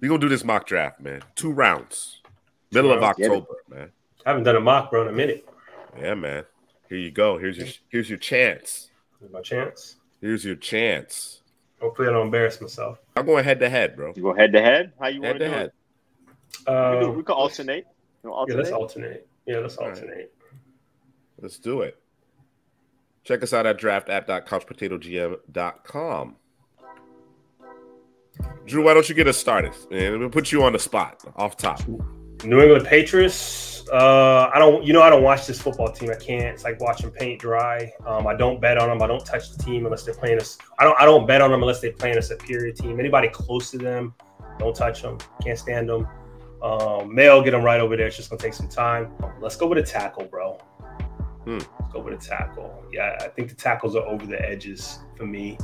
We gonna do this mock draft, man. Two rounds, middle of October, man. I haven't done a mock, bro, in a minute. Yeah, man. Here you go. Here's your here's your chance. Here's my chance. Here's your chance. Hopefully, I don't embarrass myself. I'm going head to head, bro. You go head to head. How you Head want to to do head. it? Uh, We, do, we could alternate. You know, yeah, let's alternate. alternate. Yeah, let's All right. alternate. Let's do it. Check us out at draftapp.couchpotatogm.com. Drew, why don't you get us started? And we'll put you on the spot off top. New England Patriots. Uh, I don't, you know, I don't watch this football team. I can't. It's like watching paint dry. Um, I don't bet on them. I don't touch the team unless they're playing us. I don't. I don't bet on them unless they're playing a superior team. Anybody close to them, don't touch them. Can't stand them. Um, Mail get them right over there. It's just gonna take some time. Let's go with a tackle, bro. Hmm. Let's go with a tackle. Yeah, I think the tackles are over the edges for me.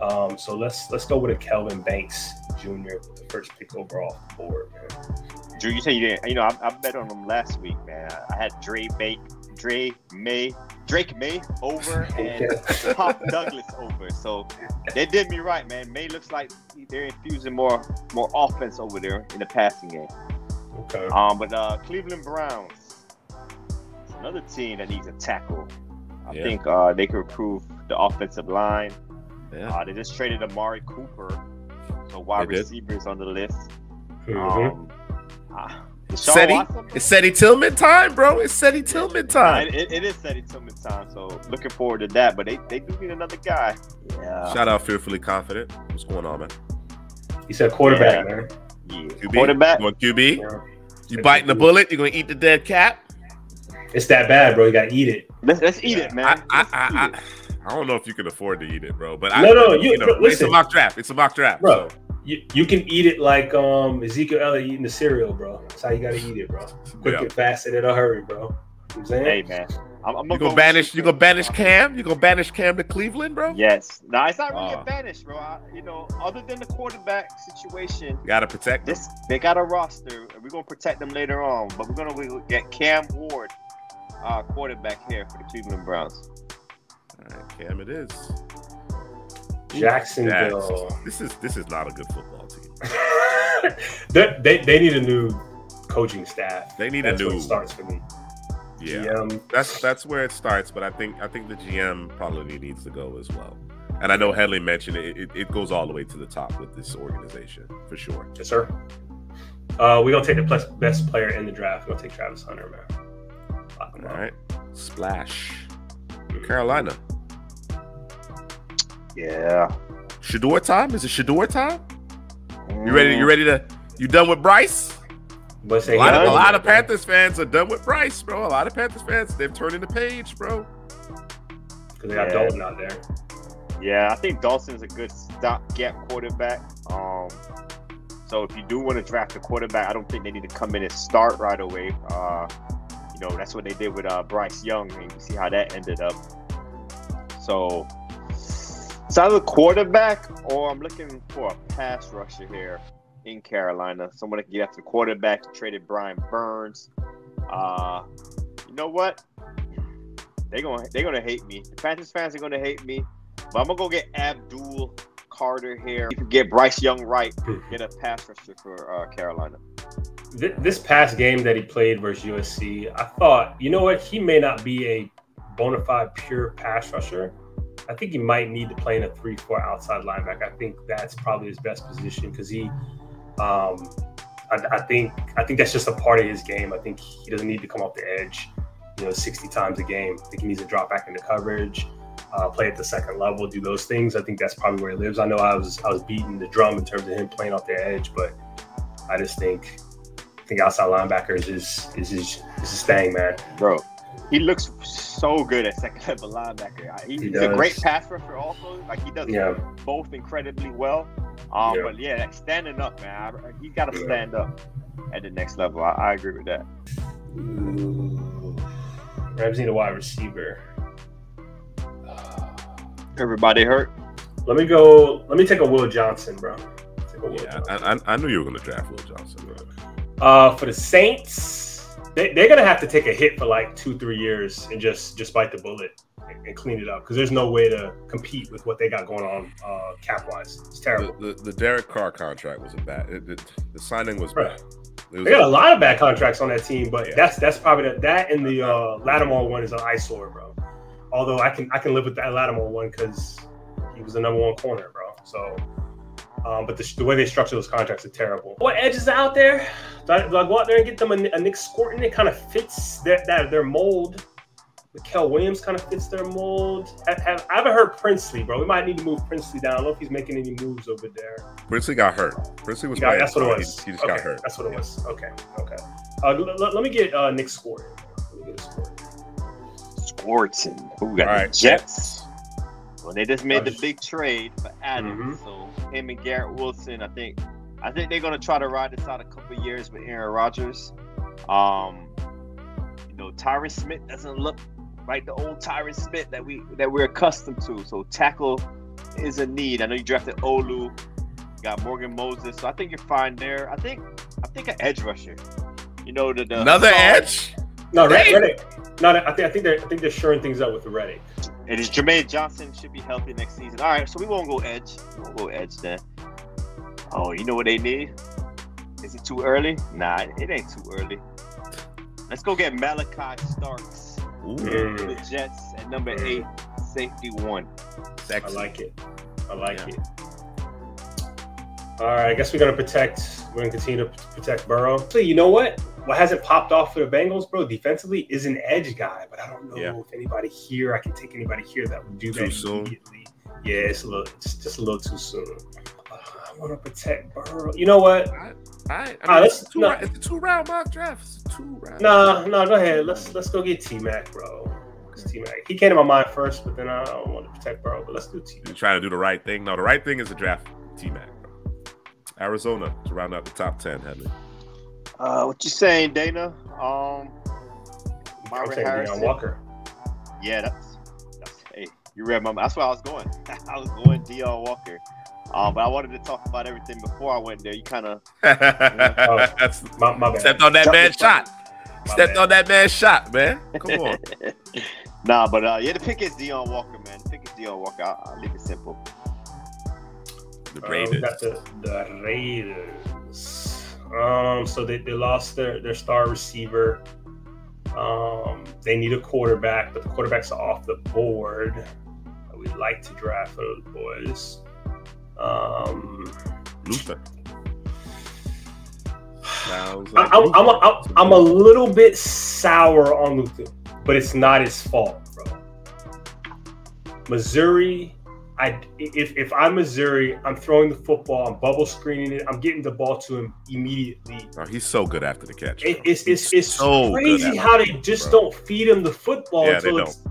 Um, so let's let's go with a Kelvin Banks Jr. with the first pick overall the board, man. Drew, you said you didn't. You know, I, I bet on them last week, man. I had Dre Bake, Dre May, Drake Maye over and Pop Douglas over. So they did me right, man. May looks like they're infusing more more offense over there in the passing game. Okay. Um, but uh, Cleveland Browns, it's another team that needs a tackle. I Yeah. think uh, they could improve the offensive line. Yeah. Uh, they just traded Amari Cooper, so wide They did. receivers on the list. Mhm. Um, uh, Deshaun Seti, Watson, it's Seti Tillman time, bro. It's Seti Tillman time. it, it is Seti Tillman time, so looking forward to that. But they, they do need another guy. Yeah. Shout out Fearfully Confident. What's going on, man? He said quarterback, Yeah. man. yeah. QB? Quarterback. You want QB? Yeah. You biting the bullet? You gonna eat the dead cat? It's that bad, bro. You gotta eat it. Let's, let's eat it, man. I, Let's I, eat I, it. I, I don't know if you can afford to eat it, bro. But I, No, no, you- know, bro, it's a mock draft. It's a mock draft, Bro. So. You, you can eat it like um Ezekiel Elliott eating the cereal, bro. That's how you gotta eat it, bro. Quick Yeah. and fast and in a hurry, bro. You know what I'm saying? Hey, man. I'm, I'm You gonna gonna go banish? with You gonna banish Cam? You gonna banish Cam to Cleveland, bro? Yes. No, it's not really Ah. a banish, bro. I, you know, other than the quarterback situation, You gotta protect them. they got a roster. and We're gonna protect them later on, but we're gonna get Cam Ward, uh, quarterback here for the Cleveland Browns. All right, Cam, it is. Jacksonville. This is this is not a good football team. they, they they need a new coaching staff. They need That's a where new. it starts for me. Yeah, GM. that's that's where it starts. But I think I think the GM probably needs to go as well. And I know Headley mentioned it, it. It goes all the way to the top with this organization for sure. Yes, sir. Uh, we're gonna take the plus, best player in the draft. We're gonna take Travis Hunter, man. All right, splash. Carolina. Yeah. Shedeur time? Is it Shedeur time? You ready? You ready to? You done with Bryce? But A lot, of, a lot of Panthers fans are done with Bryce, bro. A lot of Panthers fans they've turned in the page, bro. because they got Yeah. Dalton out there. Yeah, I think Dalton's a good stopgap quarterback. Um, so if you do want to draft a quarterback, I don't think they need to come in and start right away. Uh, you know, that's what they did with uh, Bryce Young, and you see how that ended up. So it's either quarterback or I'm looking for a pass rusher here in Carolina. Someone that can get after the quarterback. Traded Brian Burns. Uh, you know what? They're gonna they're gonna hate me. The Panthers fans are gonna hate me. But I'm gonna go get Abdul Carter here. You can get Bryce Young right. Get a pass rusher for uh, Carolina. Th- this past game that he played versus USC, I thought, you know what, he may not be a bona fide pure pass rusher. I think he might need to play in a three-four outside linebacker. I think that's probably his best position because he, um, I, I think, I think that's just a part of his game. I think he doesn't need to come off the edge, you know, 60 times a game. I think he needs to drop back into coverage, uh, play at the second level, do those things. I think that's probably where he lives. I know I was, I was beating the drum in terms of him playing off the edge, but I just think think outside linebackers is his is his, is his thing, man. Bro, he looks so good at second level linebacker. He, He he's a great pass rusher also. Like he does Yeah. both incredibly well. Um, Yeah. But yeah, like standing up, man. I, he got to Yeah. stand up at the next level. I, I agree with that. Ooh. Rams need a wide receiver. Everybody hurt. Let me go. Let me take a Will Johnson, bro. Take a Will Yeah, Johnson. I, I, I knew you were gonna draft Will Johnson, bro. Uh, for the Saints, they, they're gonna have to take a hit for like two, three years and just just bite the bullet. and clean it up because there's no way to compete with what they got going on uh, cap wise. It's terrible. The, the, the Derek Carr contract was a bad. It, it, the signing was Right. bad. Was They got a lot of bad contracts on that team, but Yeah. that's that's probably the, that and the uh, Lattimore one is an eyesore, bro. Although I can I can live with that Lattimore one because he was the number one corner, bro. So, um, but the, the way they structure those contracts are terrible. What edges out there? Do I, do I go out there and get them a, a Nic Scourton? It kind of fits their that their mold. Mykel Williams kind of fits their mold. Have, have, I haven't heard Princely, bro. We might need to move Princely down. I don't know if he's making any moves over there. Princely got hurt. Princely was Yeah, playing. that's what it was. He, he just okay, got hurt. That's what it was. Okay, okay. Uh, l- l- let me get uh, Nic Scourton. Let me get a Scourton. Squirtin. Who got All the. Jets? Well, they just made the big trade for Adams, Mhm. so him and Garrett Wilson. I think, I think they're gonna try to ride this out a couple of years with Aaron Rodgers. Um, you know, Tyron Smith doesn't look like the old Tyron Smith that we that we're accustomed to. So tackle is a need. I know you drafted Olu, you got Morgan Moses, so I think you're fine there. I think, I think an edge rusher. You know, the, the Another song- edge. No, Red- Hey! Reddick. No, I think I think they're I think they're shoring things up with the Reddick. And is Jermaine Johnson should be healthy next season. All right, so we won't go edge. We won't go edge then. Oh, you know what they need? Is it too early? Nah, it ain't too early. Let's go get Malachi Starks, Ooh, the Jets at number eight, safety one. I like it. I like Yeah. it. All right, I guess we're gonna protect. We're gonna continue to protect Burrow. So you know what? What hasn't popped off for the Bengals, bro? Defensively is an edge guy, but I don't know Yeah. if anybody here. I can take anybody here that would do Too that soon? immediately. Yeah, it's a little, it's just a little too soon. Uh, I want to protect Burrow. You know what? All right. I mean, let's- it's, two, no. round- it's a two round mock draft. It's a two round. Nah, nah. Go ahead. Let's let's go get T Mac, bro. T Mac. He came to my mind first, but then I don't want to protect Burrow. But let's do T You're trying to do the right thing. No, the right thing is to draft T Mac. Arizona to round out the top ten. Headley. Uh, what you saying, Dana? Um, I'm saying Deone Walker. Yeah, that's, that's hey, you read my. That's where I was going. I was going Deone Walker. Um, but I wanted to talk about everything before I went there. You kind of That's My, my bad. stepped on that Jump man's shot. My Stepped bad. on that man's shot, man. Come on. nah, but uh, yeah, the pick is Deone Walker, man. The pick is Deone Walker. I'll, I'll leave it simple. The Uh, we Raiders. got the, the Raiders. Um, so they, they lost their, their star receiver. Um, they need a quarterback, but the quarterbacks are off the board. We'd like to draft for those boys. Um, Luther. I, like I'm, I'm, Luther. I'm, I'm a little bit sour on Luther, but it's not his fault, bro. Missouri, I if if I'm Missouri, I'm throwing the football, I'm bubble screening it, I'm getting the ball to him immediately. Oh, he's so good after the catch. It, it's it's, it's so crazy how they just bro. don't feed him the football Yeah, until it's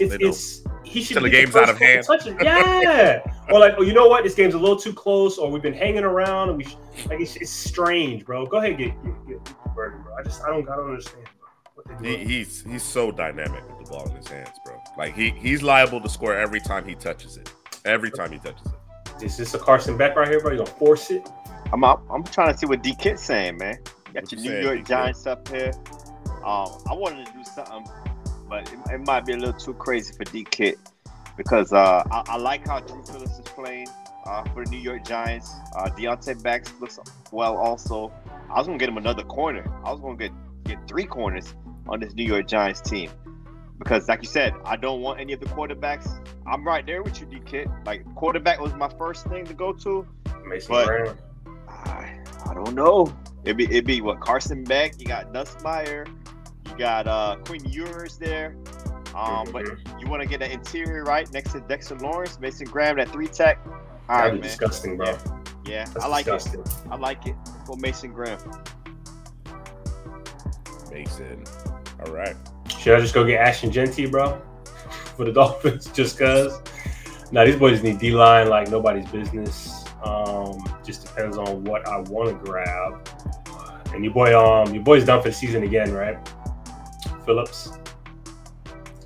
it's, it's he should Till the game's out first of hand. Yeah, or like, oh, you know what? This game's a little too close, or we've been hanging around, and we like it's, it's strange, bro. Go ahead, get get, get bro. I just I don't I don't understand bro, He, he's he's so dynamic with the ball in his hands, bro. Like he he's liable to score every time he touches it. Every time he touches it. Is this is a Carson Beck right here, bro? You gonna force it? I'm out, I'm trying to see what D Kit's saying, man. You got What your you New saying, York D-Kid? Giants up here. Um, I wanted to do something, but it, it might be a little too crazy for D Kit because uh, I, I like how Dru Phillips is playing uh, for the New York Giants. Uh, Deonte Banks looks well also. I was gonna get him another corner. I was gonna get get three corners on this New York Giants team because, like you said, I don't want any of the quarterbacks. I'm right there with you, D Kit. Like quarterback was my first thing to go to. Mason But- Brown. I, I don't know. It'd be it'd be what Carson Beck. You got Dust Meyer. You got uh Quinn Ewers there. Um, but Mhm. you want to get an interior right next to Dexter Lawrence, Mason Graham, that three tech. All That'd right, be man. disgusting, bro. Yeah, That's I like disgusting. it. I like it. For Mason Graham. Mason. All right. Should I just go get Ashton Jeanty, bro, for the Dolphins, just cause? Now these boys need D line like nobody's business. Um, just depends on what I want to grab. And your boy, um, your boy's done for the season again, right? Phillips.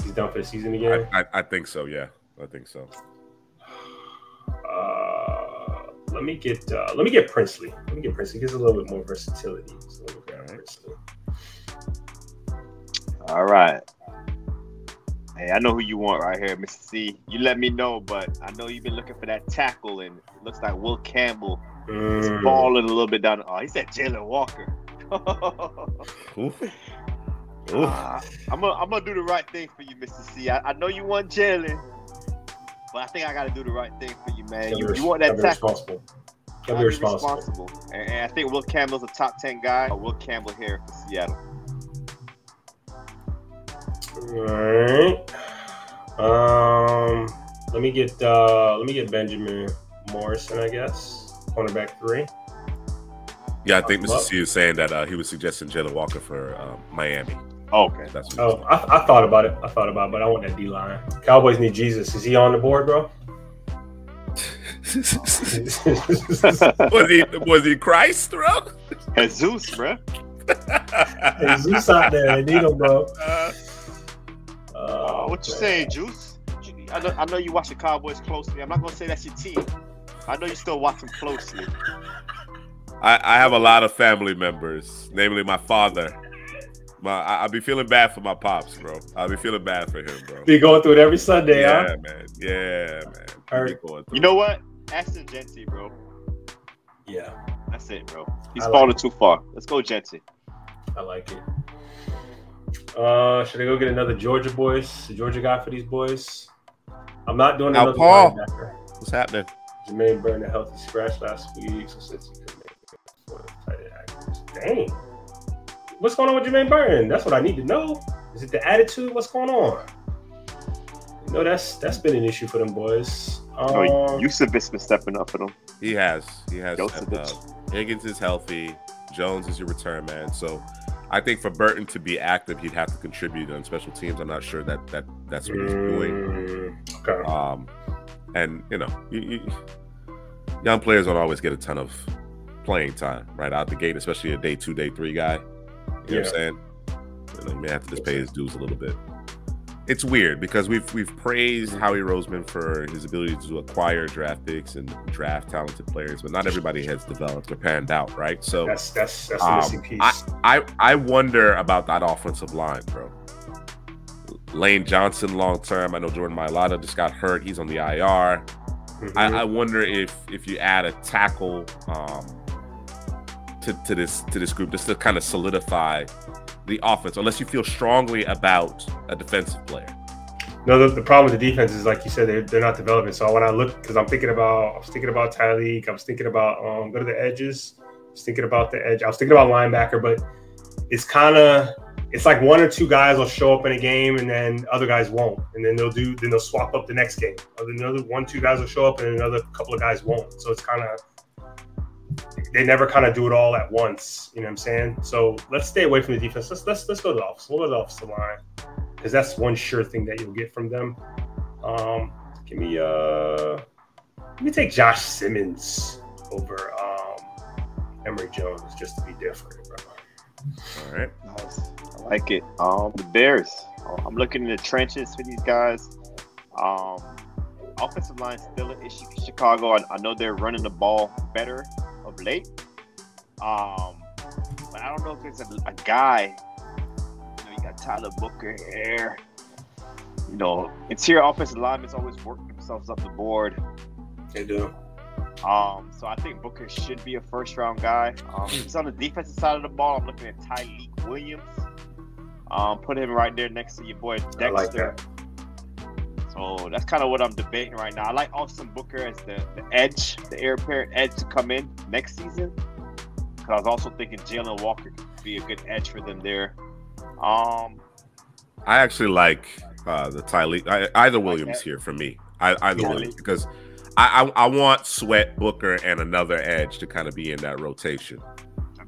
He's done for the season again. I, I, I think so. Yeah, I think so. Uh, let me get uh, let me get Princely. Let me get Princely. Gives a little bit more versatility. So let me grab. Princely. All right. Hey, I know who you want right here, Mr. C. You let me know, but I know you've been looking for that tackle, and it looks like Will Campbell is Mm. falling a little bit down. Oh, he said Jalon Walker. Oof. Oof. Uh, I'm gonna I'm gonna do the right thing for you, Mr. C. I, I know you want Jalon, but I think I gotta do the right thing for you, man. You, you want that tackle? responsible. Gotta be responsible. responsible. And, and I think Will Campbell's a top ten guy. Will Campbell here for Seattle. Alright. Um let me get uh let me get Benjamin Morrison, I guess. Cornerback three. Yeah, I think Mr. C is saying that uh, he was suggesting Jalon Walker for um, Miami. Oh, okay. That's what Oh, I, I thought about it. I thought about it, but I want that D line. Cowboys need Jesus. Is he on the board, bro? was he was he Christ, bro? Jesus, bro. hey, Zeus out there. They need him, bro. Uh, what you saying, Juice? I know, I know you watch the Cowboys closely. I'm not gonna say that's your team. I know you still watch them closely. I, I have a lot of family members, namely my father. My I, I'll be feeling bad for my pops, bro. I'll be feeling bad for him, bro. Be going through it every Sunday, Yeah, huh? man. Yeah, man. He Hurt. be going through You know what? Ashton Jeanty, bro. Yeah, That's it, bro. He's I like falling too far. Let's go, Jeanty. I like it. Uh, should I go get another Georgia boys, Georgia guy for these boys? I'm not doing Now, another Paul. linebacker. What's happening? Jermaine Burton a healthy scratch last week, so since he couldn't make it for the tight end actors. Dang. What's going on with Jermaine Burton? That's what I need to know. Is it the attitude? What's going on? No, that's that's been an issue for them boys. Um, Oh, Yusuf has been stepping up for them. He has. He has. Stepped up. Higgins is healthy. Jones is your return man. So I think for Burton to be active, he'd have to contribute on special teams. I'm not sure that that that's what he's doing. mm, okay. Um, and you know, you, you, young players don't always get a ton of playing time right out the gate, especially a day two, day three guy. You know what I'm saying? You, know, you may have to just pay his dues a little bit. It's weird because we've we've praised Howie Roseman for his ability to acquire draft picks and draft talented players, but not everybody has developed or panned out, right? So That's that's that's the Um, missing piece. I I wonder about that offensive line, bro. Lane Johnson long term. I know Jordan Mailata just got hurt. He's on the IR. Mhm. I, I wonder if if you add a tackle um, to, to this to this group just to kind of solidify the offense, unless you feel strongly about a defensive player. No, the, the problem with the defense is like you said, they're, they're not developing. So when I look, because I'm thinking about, I was thinking about Tyleik, I was thinking about um, go to the edges, I was thinking about the edge, I was thinking about linebacker, but it's kind of, it's like one or two guys will show up in a game and then other guys won't, and then they'll do, then they'll swap up the next game. Another one, two guys will show up and another couple of guys won't. So it's kind of, they never kind of do it all at once. You know what I'm saying? So let's stay away from the defense. Let's let's let's go to the offense. We'll go to the offensive line because that's one sure thing that you'll get from them. Um, give me uh, let me take Josh Simmons over um, Emery Jones just to be different, bro. All right. Nice. I like it. Um, the Bears. I'm looking in the trenches for these guys. Um, offensive line still an issue for Chicago. I, I know they're running the ball better of late. Um, but I don't know if it's a, a guy. You know, you got Tyler Booker here. You know, interior offensive linemen always work themselves up the board. They do. Um, so I think Booker should be a first round guy. Um, he's on the defensive side of the ball. I'm looking at Tyleik Williams. Um, put him right there next to your boy Dexter. I like that. So that's kind of what I'm debating right now. I like Austin Booker as the, the edge, the heir apparent edge to come in next season. Because I was also thinking Jalon Walker could be a good edge for them there. Um, I actually like uh, the Tyleik. I, either Williams that. here for me. I, either Yeah. Williams because I, I I want Sweat Booker and another edge to kind of be in that rotation.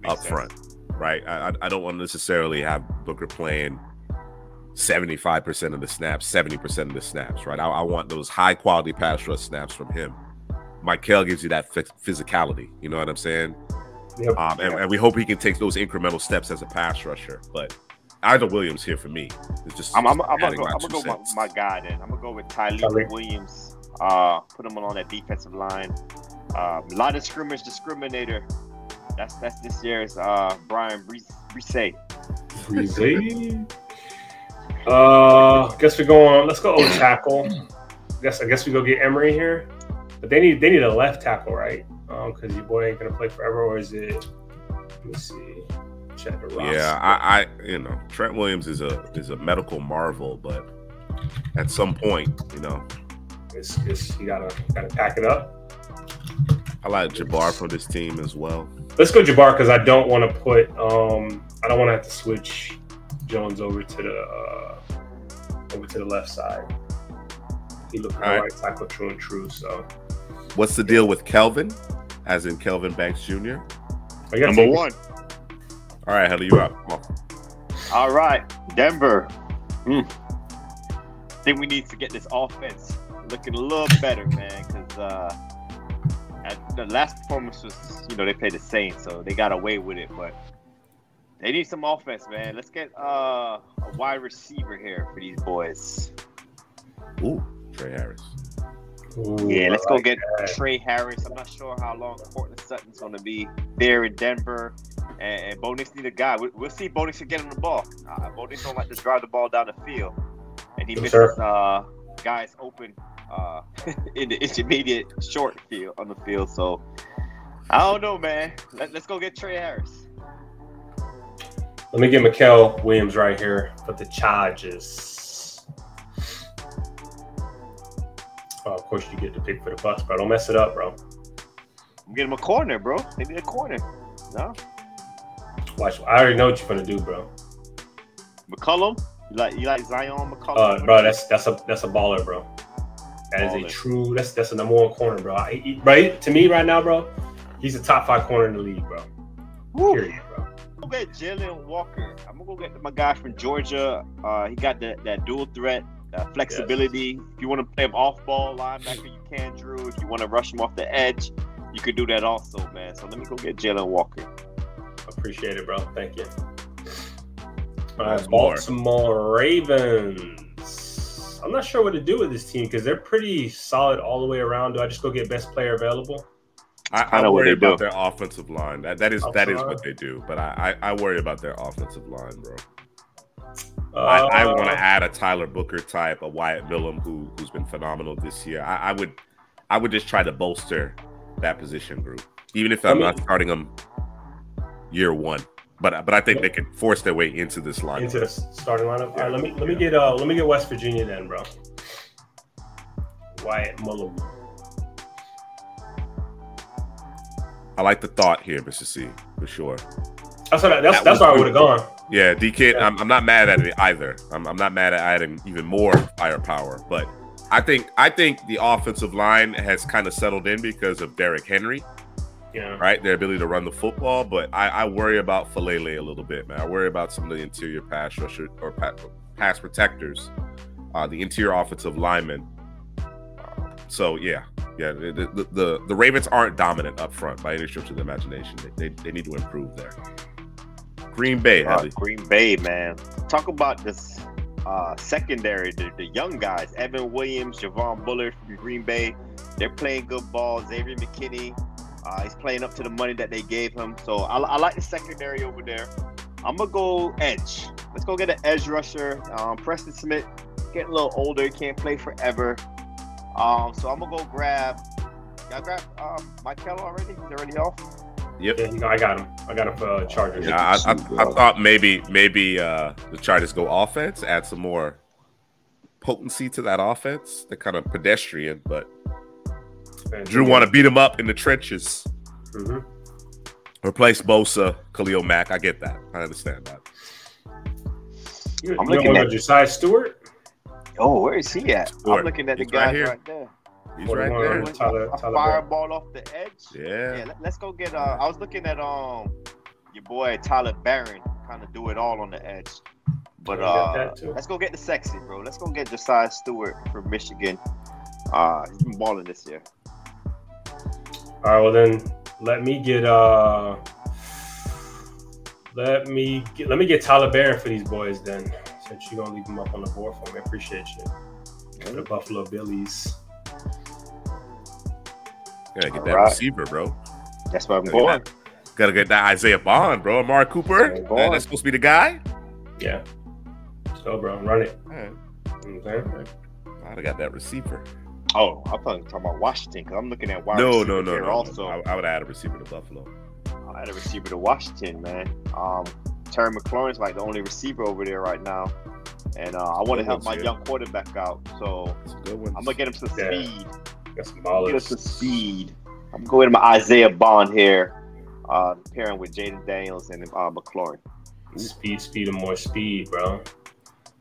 that up sense. front, right? I, I- I don't want to necessarily have Booker playing 75% of the snaps, 70% of the snaps, right? I, I want those high quality pass rush snaps from him. Michael gives you that phys- physicality, you know what I'm saying? Yep. Um, and, and we hope he can take those incremental steps as a pass rusher. But either Williams here for me It's just. I'm, I'm, I'm gonna go. my I'm gonna go my, my guy then. I'm gonna go with Tyleik Tyleik. Williams. Uh, put him on that defensive line. Uh, a lot of scrimmage discriminator. That's that's this year's uh Brian Brise. Breezy. Uh, guess we're going. Let's go O tackle. Guess I guess we go get Emery here, but they need they need a left tackle, right? Um, because your boy ain't gonna play forever, or is it? Let me see. Check the roster. Yeah, I, I, you know, Trent Williams is a is a medical marvel, but at some point, you know, it's, it's you gotta gotta pack it up. I like Jabbar for this team as well. Let's go Jabbar because I don't want to put um I don't want to have to switch Jones over to the uh, over to the left side. He looked right. right tackle true and true. So, what's the deal with Kelvin? As in Kelvin Banks Jr. Number one. All right, Heather, you up? All right, Denver. Mm. Think we need to get this offense looking a little better, man. Because uh, the last performance was, you know, they played the Saints, so they got away with it. But they need some offense, man. Let's get uh, a wide receiver here for these boys. Ooh, Tre Harris. Ooh, yeah, let's go get that. Tre Harris. I'm not sure how long Courtland Sutton's going to be there in Denver. And, and Bo Nix need a guy. We, will see Bo Nix get him the ball. Uh, Bo Nix don't like to drive the ball down the field. And he misses uh, guys open uh, in the intermediate short field on the field. So I don't know, man. Let, us go get Tre Harris. Let me get Mykel Williams right here for the charges. Oh, of course, you get the pick for the bus, bro. Don't mess it up, bro. I'm getting a corner, bro. They need a corner. No. Watch. I already know what you're gonna do, bro. McCollum. You like you like Zyon McCollum? Uh, bro, that's that's a that's a baller, bro. That is a true. That's that's a number one corner, bro. I, right to me right now, bro. He's a top five corner in the league, bro. Woo. Period, bro. Go get Jalon Walker. I'm gonna go get my guy from Georgia. Uh, he got that that dual threat uh, flexibility. Yes. If you want to play him off ball linebacker, you can, Drew. If you want to rush him off the edge, you could do that also, man. So let me go get Jalon Walker. Appreciate it, bro. Thank you. All right, Baltimore Ravens. I'm not sure what to do with this team because they're pretty solid all the way around. Do I just go get best player available? I, I worry about do. their offensive line. That that is that is what they do. But I, I, I worry about their offensive line, bro. Uh, I, I want to uh, add a Tyler Booker type, a Wyatt Milum who who's been phenomenal this year. I, I would I would just try to bolster that position group, even if I'm not starting them year one. But but I think they could force their way into this lineup. Into the starting lineup. Yeah. All right, let me let me get uh let me get West Virginia then, bro. Wyatt Milum. I like the thought here, Mr. C, for sure. That's what I, that's that that's where I would have gone. Yeah, DK. Yeah. I'm, I'm not mad at it either. I'm, I'm not mad at adding even more firepower, but I think I think the offensive line has kind of settled in because of Derrick Henry. Yeah. Right, their ability to run the football, but I, I worry about Faalele a little bit, man. I worry about some of the interior pass rusher or pass protectors, uh, the interior offensive linemen. so yeah, yeah, the, the, the, Ravens aren't dominant up front by any stretch of the imagination. They, they, they need to improve there. Green Bay, uh, Green Bay, man. Talk about this uh, secondary, the, the young guys, Evan Williams, Javon Bullard from Green Bay. They're playing good ball. Xavier McKinney, uh, he's playing up to the money that they gave him. So I, I like the secondary over there. I'm gonna go edge. Let's go get an edge rusher. Um, Preston Smith getting a little older, can't play forever. Um, so I'm gonna go grab. Y'all grab um, Mykel already? He's already off. Yep. Yeah, I got him. I got him for uh, Chargers. Yeah, I, I, I, thought maybe maybe uh, the Chargers go offense, add some more potency to that offense. They're kind of pedestrian, but Drew want to beat him up in the trenches. Mm-hmm. Replace Bosa, Khalil Mack. I get that. I understand that. You, I'm looking at Josiah Stewart. Oh, where is he at? Stewart. I'm looking at the guy right, right, there. He's right there. Tyler, a fireball off the edge. Yeah. yeah let, us go get. Uh, I was looking at um your boy Tyler Baron, kind of do it all on the edge. But uh, let's go get the sexy, bro. Let's go get Josiah Stewart from Michigan. Uh, he's been balling this year. All right, well then let me get uh let me get let me get Tyler Baron for these boys then. Since you're gonna leave them up on the board for me. I appreciate you. For the Buffalo Billies. Gotta get All that right. receiver, bro. That's what I'm going. Gotta get that Isaiah Bond, bro. Amari Cooper. That, that's supposed to be the guy. Yeah. go, bro. Run it. All right. You know what I'm saying? I got that receiver. Oh, I thought you were talking about Washington because I'm looking at wide No, receiver no, no, here no. Also, I, I would add a receiver to Buffalo. I had a receiver to Washington, man. Um, Terry McLaurin's like the only receiver over there right now, and uh, I want to help my here. young quarterback out. So good. I'm gonna get him some Yeah. speed. Got some Get him some speed. I'm going to my Isaiah Bond here, uh, pairing with Jayden Daniels and uh, McLaurin. Speed, speed, and more speed, bro.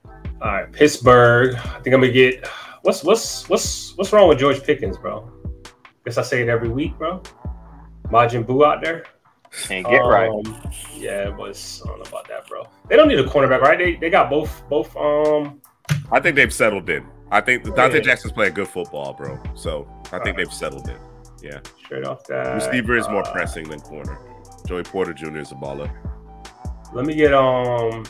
All right, Pittsburgh. I think I'm gonna get. What's what's what's what's wrong with George Pickens, bro? Guess I say it every week, bro. Majin Buu out there. Can't get right. Um, Yeah, it was. I don't know about that, bro. They don't need a cornerback, right? They they got both both. Um, I think they've settled in. I think Donte Yeah. Jackson's playing good football, bro. So I think they've settled in. Yeah. straight off that. Receiver is more uh, pressing than corner. Joey Porter Jr. is a baller. Let me get um.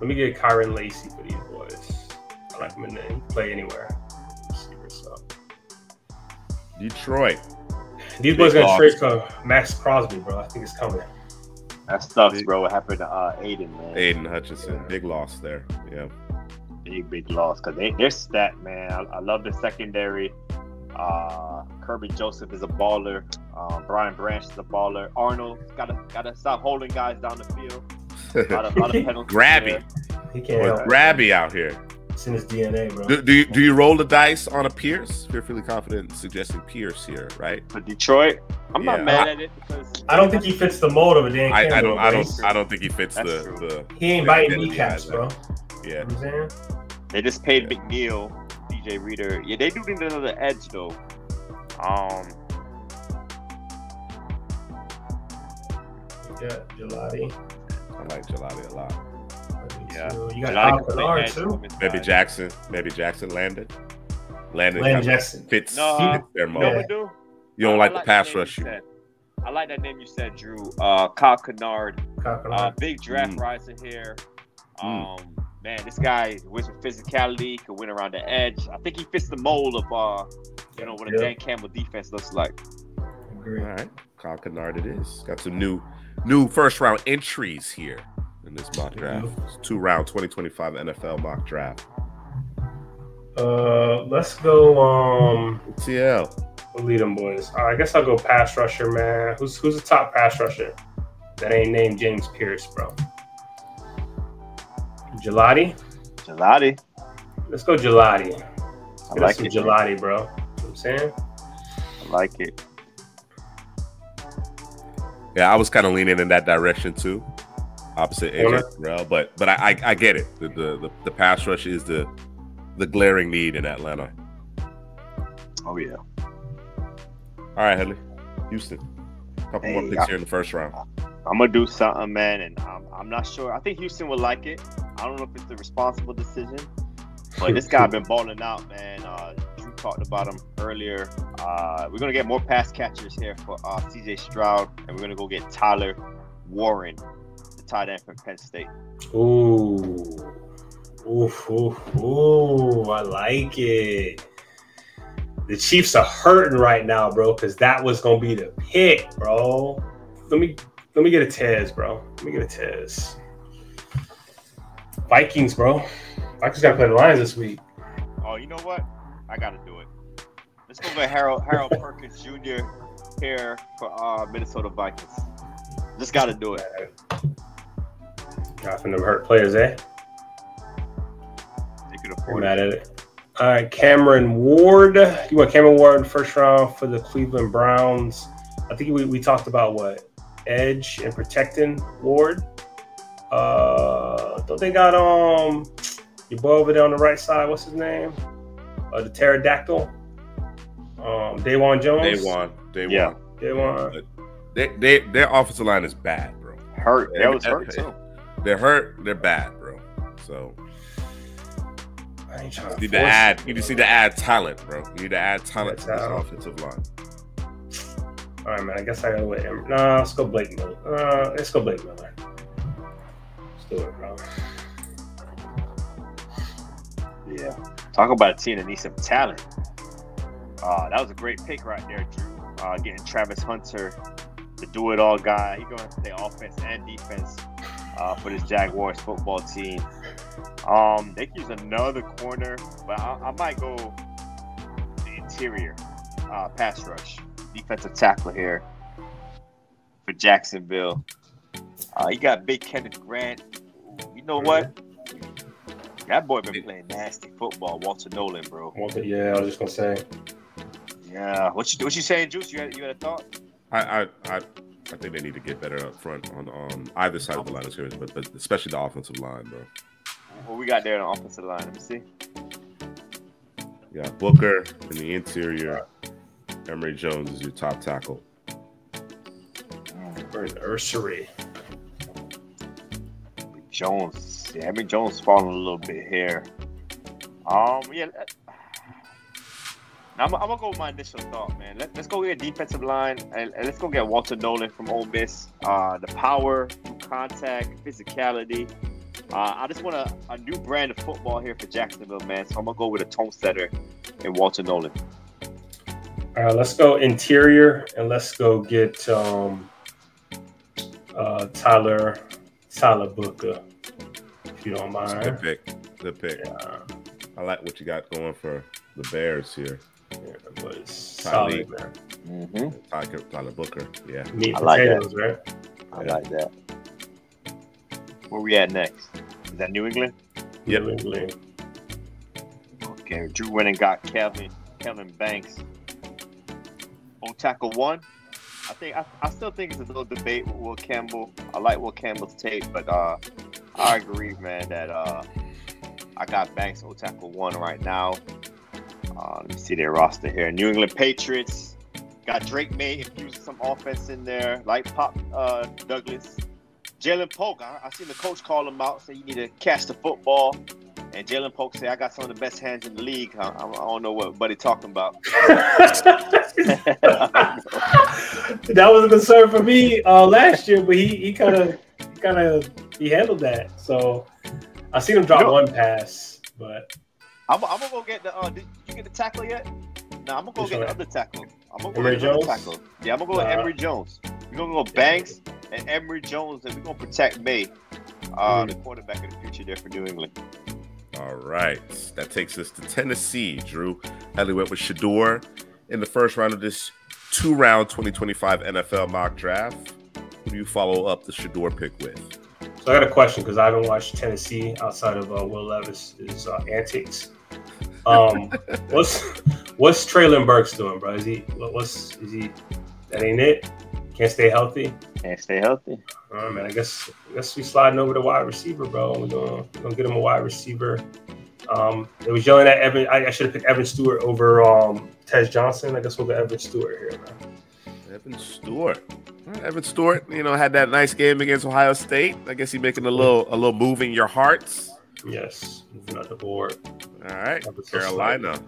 Let me get Kyren Lacy for these boys. I like him in the he can play anywhere. Receiver, so. Detroit. These boys Big gonna trade for Maxx Crosby, bro. I think it's coming. That sucks, Big- bro. What happened to uh, Aidan, man? Aidan Hutchinson. Big loss there. Yeah. Big, big loss because they, they're stat, man. I, I love the secondary. Uh, Kerby Joseph is a baller. Uh, Brian Branch is a baller. Arnold gotta gotta stop holding guys down the field. A lot of, lot of penalties. Grabby. He can't Boy, help. it. Grabby out here. It's in his DNA, bro. Do, do you do you roll the dice on a Pearce? If you're feeling confident in suggesting Pearce here, right? For Detroit, I'm Yeah. not mad at it because I don't think he fits the mold of a Dan I, I don't I don't I don't think he fits That's the, true. the He ain't the biting identity kneecaps, bro. that. You Yeah. know what I'm saying? They just paid McNeill, DJ Reader. Yeah, they do need another edge though. Um, You got Gelati. I like Gelati a lot. Yeah. You got Gelati Kyle can play Kennard, edge too. Maybe. Jackson. Maybe Jackson landed. Landon Landon Jackson. fits, No, fits their You know mold. do? You don't I- like I the pass rush. I like that name you said, Drew. Uh, Kyle Kennard, Kyle uh, big draft Mm. riser here. Mm. Um, man, this guy with physicality could win around the edge. I think he fits the mold of uh, you know, what a Yeah. Dan Campbell defense looks like. Agree. All right, Kyle Kennard it is. Got some new new first round entries here in this mock draft. It's two round 2025 NFL mock draft. Uh, let's go. Um, TL. we'll lead them boys. All right, I guess I'll go pass rusher, man. Who's who's the top pass rusher? That ain't named James Pearce, bro. Gelati. Gelati, Let's go Gelati. I Get us like some it. man. Gelati, bro. You know what I'm saying. I like it. Yeah, I was kind of leaning in that direction too. Opposite. AJ Terrell, but but I, I I get it. The, the the the pass rush is the the glaring need in Atlanta. Oh yeah. All right, Headley. Houston. couple more picks I- here in the first round. I'm gonna do something, man, and I'm, I'm not sure. I think Houston would like it. I don't know if it's the responsible decision, but this guy been balling out, man. Uh, Drew talked about him earlier. Uh, we're gonna get more pass catchers here for uh, C.J. Stroud, and we're gonna go get Tyler Warren, tight end from Penn State. Ooh. Oof, oof, ooh. I like it. The Chiefs are hurting right now, bro, because that was gonna be the pick, bro. Let me let me get a Tez, bro. Let me get a Tez. Vikings, bro. Vikings gotta play the Lions this week. Oh, you know what? I gotta do it. Let's go get Harold Harold Perkins Jr. here for uh, Minnesota Vikings. Just gotta do it. Got from them hurt players, eh? They could We're afford mad it. at it. All right, Cameron Ward. You want Cameron Ward first round for the Cleveland Browns? I think we, we talked about what edge and protecting Ward. Uh, don't they got um your boy over there on the right side? What's his name? Uh, the pterodactyl. Um, Dawand Jones. Day one. Day Yeah. one. Daywan. They, they, their offensive line is bad, bro. Hurt. Yeah, That was hurt too. They're hurt. They're bad, bro. So I ain't trying to need to add. it, You just bro. need to add talent, bro. You need to add talent to this Talent. offensive line. All right, man. I guess I gotta wait. Nah, let's go Blake Miller. Uh, let's go Blake Miller. Let's do it, bro. Yeah. Talk about a team that needs some talent. Uh, that was a great pick right there, Drew. Uh, getting Travis Hunter, the do it all guy. He's going to play offense and defense uh, for this Jaguars football team. Um, they could use another corner, but I, I might go the interior uh, pass rush, defensive tackle here for Jacksonville. Uh, you got Big Kenneth Grant. You know what? That boy been playing nasty football. Walter Nolan, bro. Walter, yeah, I was just gonna say. Yeah, what you what you saying, Juice? You had you had a thought? I I I, I think they need to get better up front on on either side of the line of scrimmage, but but especially the offensive line, bro. What we got there on the offensive line? Let me see. Yeah, Booker in the interior. Emery Jones is your top tackle. Where's Ersery? Jones. Yeah, Emery Jones falling a little bit here. Um, yeah. Let- I'm, I'm gonna go with my initial thought, man. Let, let's go get a defensive line, and, and let's go get Walter Nolan from Ole Miss. Uh, the power, contact, physicality. Uh, I just want a, a new brand of football here for Jacksonville, man. So I'm gonna go with a tone setter and Walter Nolan. All right, let's go interior and let's go get um, uh, Tyler Tyler Booker, if you don't mind. Good pick. Good pick. Yeah, I like what you got going for the Bears here. Yeah, but it's Tyler. solid, man. Mm-hmm. Tyler, Tyler Booker. Yeah. Meat I like that. potatoes, right? I like that. Where we at next? Is that New England? Yep. New England. Okay, Drew went and got Kevin Kevin Banks on tackle one. I think I, I still think it's a little debate with Will Campbell. I like Will Campbell's tape, but uh, I agree, man, that uh, I got Banks on tackle one right now. Uh, let me see their roster here. New England Patriots got Drake Maye infusing some offense in there, like Pop uh, Douglas. Ja'Lynn Polk, I, I seen the coach call him out, say you need to catch the football. And Ja'Lynn Polk said, I got some of the best hands in the league. I, I, I don't know what Buddy talking about. that was a concern for me uh, last year, but he he kind of kind of he handled that. So I seen him drop You know- one pass, but I'm, I'm gonna go get the. Uh, did you get the tackle yet? No, I'm gonna go Which get the other tackle. I'm gonna go Emery get the other Jones? tackle. Yeah, I'm gonna go with Nah. Emery Jones. We're gonna go Banks and Emory Jones, and we're gonna protect Maye, uh, Mm. the quarterback of the future there for New England. All right. That takes us to Tennessee, Drew. Headley went with Shedeur in the first round of this two round 2025 NFL mock draft. Who do you follow up the Shedeur pick with? so I got a question because I haven't watched Tennessee outside of uh, Will Levis's uh, antics. Um, what's what's Treylon Burks doing, bro? Is he what, what's is he? That ain't it. Can't stay healthy. Can't stay healthy. All right, man. I guess I guess we sliding over to wide receiver, bro. We're gonna, we're gonna get him a wide receiver. Um, it was yelling at Evan. I, I should have picked Evan Stewart over um, Tez Johnson. I guess we'll go Evan Stewart here, man. Evan Stewart. Evan Stewart, you know, had that nice game against Ohio State. I guess he's making a little a little move in your hearts. Yes, moving up the board. All right, Carolina.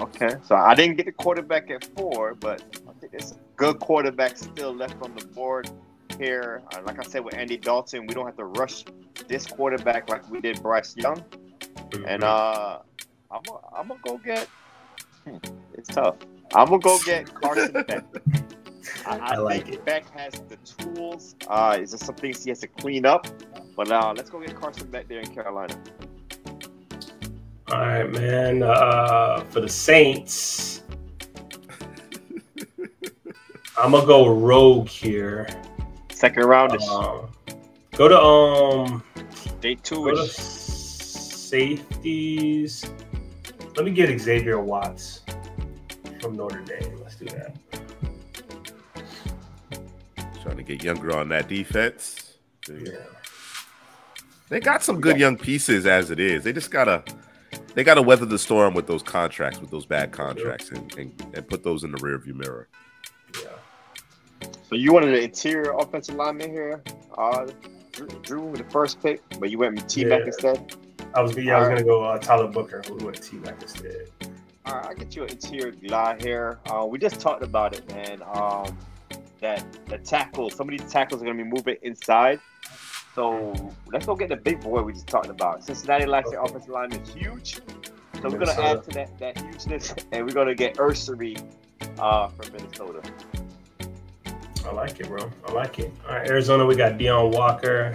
Okay, so I didn't get the quarterback at four, but I think there's a good quarterbacks still left on the board here. Uh, like I said with Andy Dalton, we don't have to rush this quarterback like we did Bryce Young. And uh, I'm gonna, I'm gonna go get. Hmm, it's tough. I'm gonna go get Carson Beck. I, I, I like think it. Beck has the tools. Uh, is there some things he has to clean up? But uh, let's go get Carson Beck there in Carolina. All right, man. Uh, for the Saints, I'm gonna go rogue here. Second round is Um, go to um, day two to is safeties. Let me get Xavier Watts from Notre Dame. Let's do that. Trying to get younger on that defense. Yeah. They got some good young pieces as it is. They just gotta they gotta weather the storm with those contracts, with those bad contracts, and, and, and put those in the rearview mirror. Yeah. So you wanted an interior offensive lineman here, uh, Drew, Drew with the first pick, but you went with T Mac Yeah. instead. I was yeah, I was gonna go uh, Tyler Booker, who went T Mac instead. All right, I'll get you an interior guy here. Uh, we just talked about it, man. Um, that the tackle, some of these tackles are gonna be moving inside. So let's go get the big boy we just talked about. Cincinnati last year offensive lineman is huge. So we're gonna add to that that hugeness, and we're gonna get Ersery uh, from Minnesota. I like it, bro. I like it. All right, Arizona, we got Deone Walker.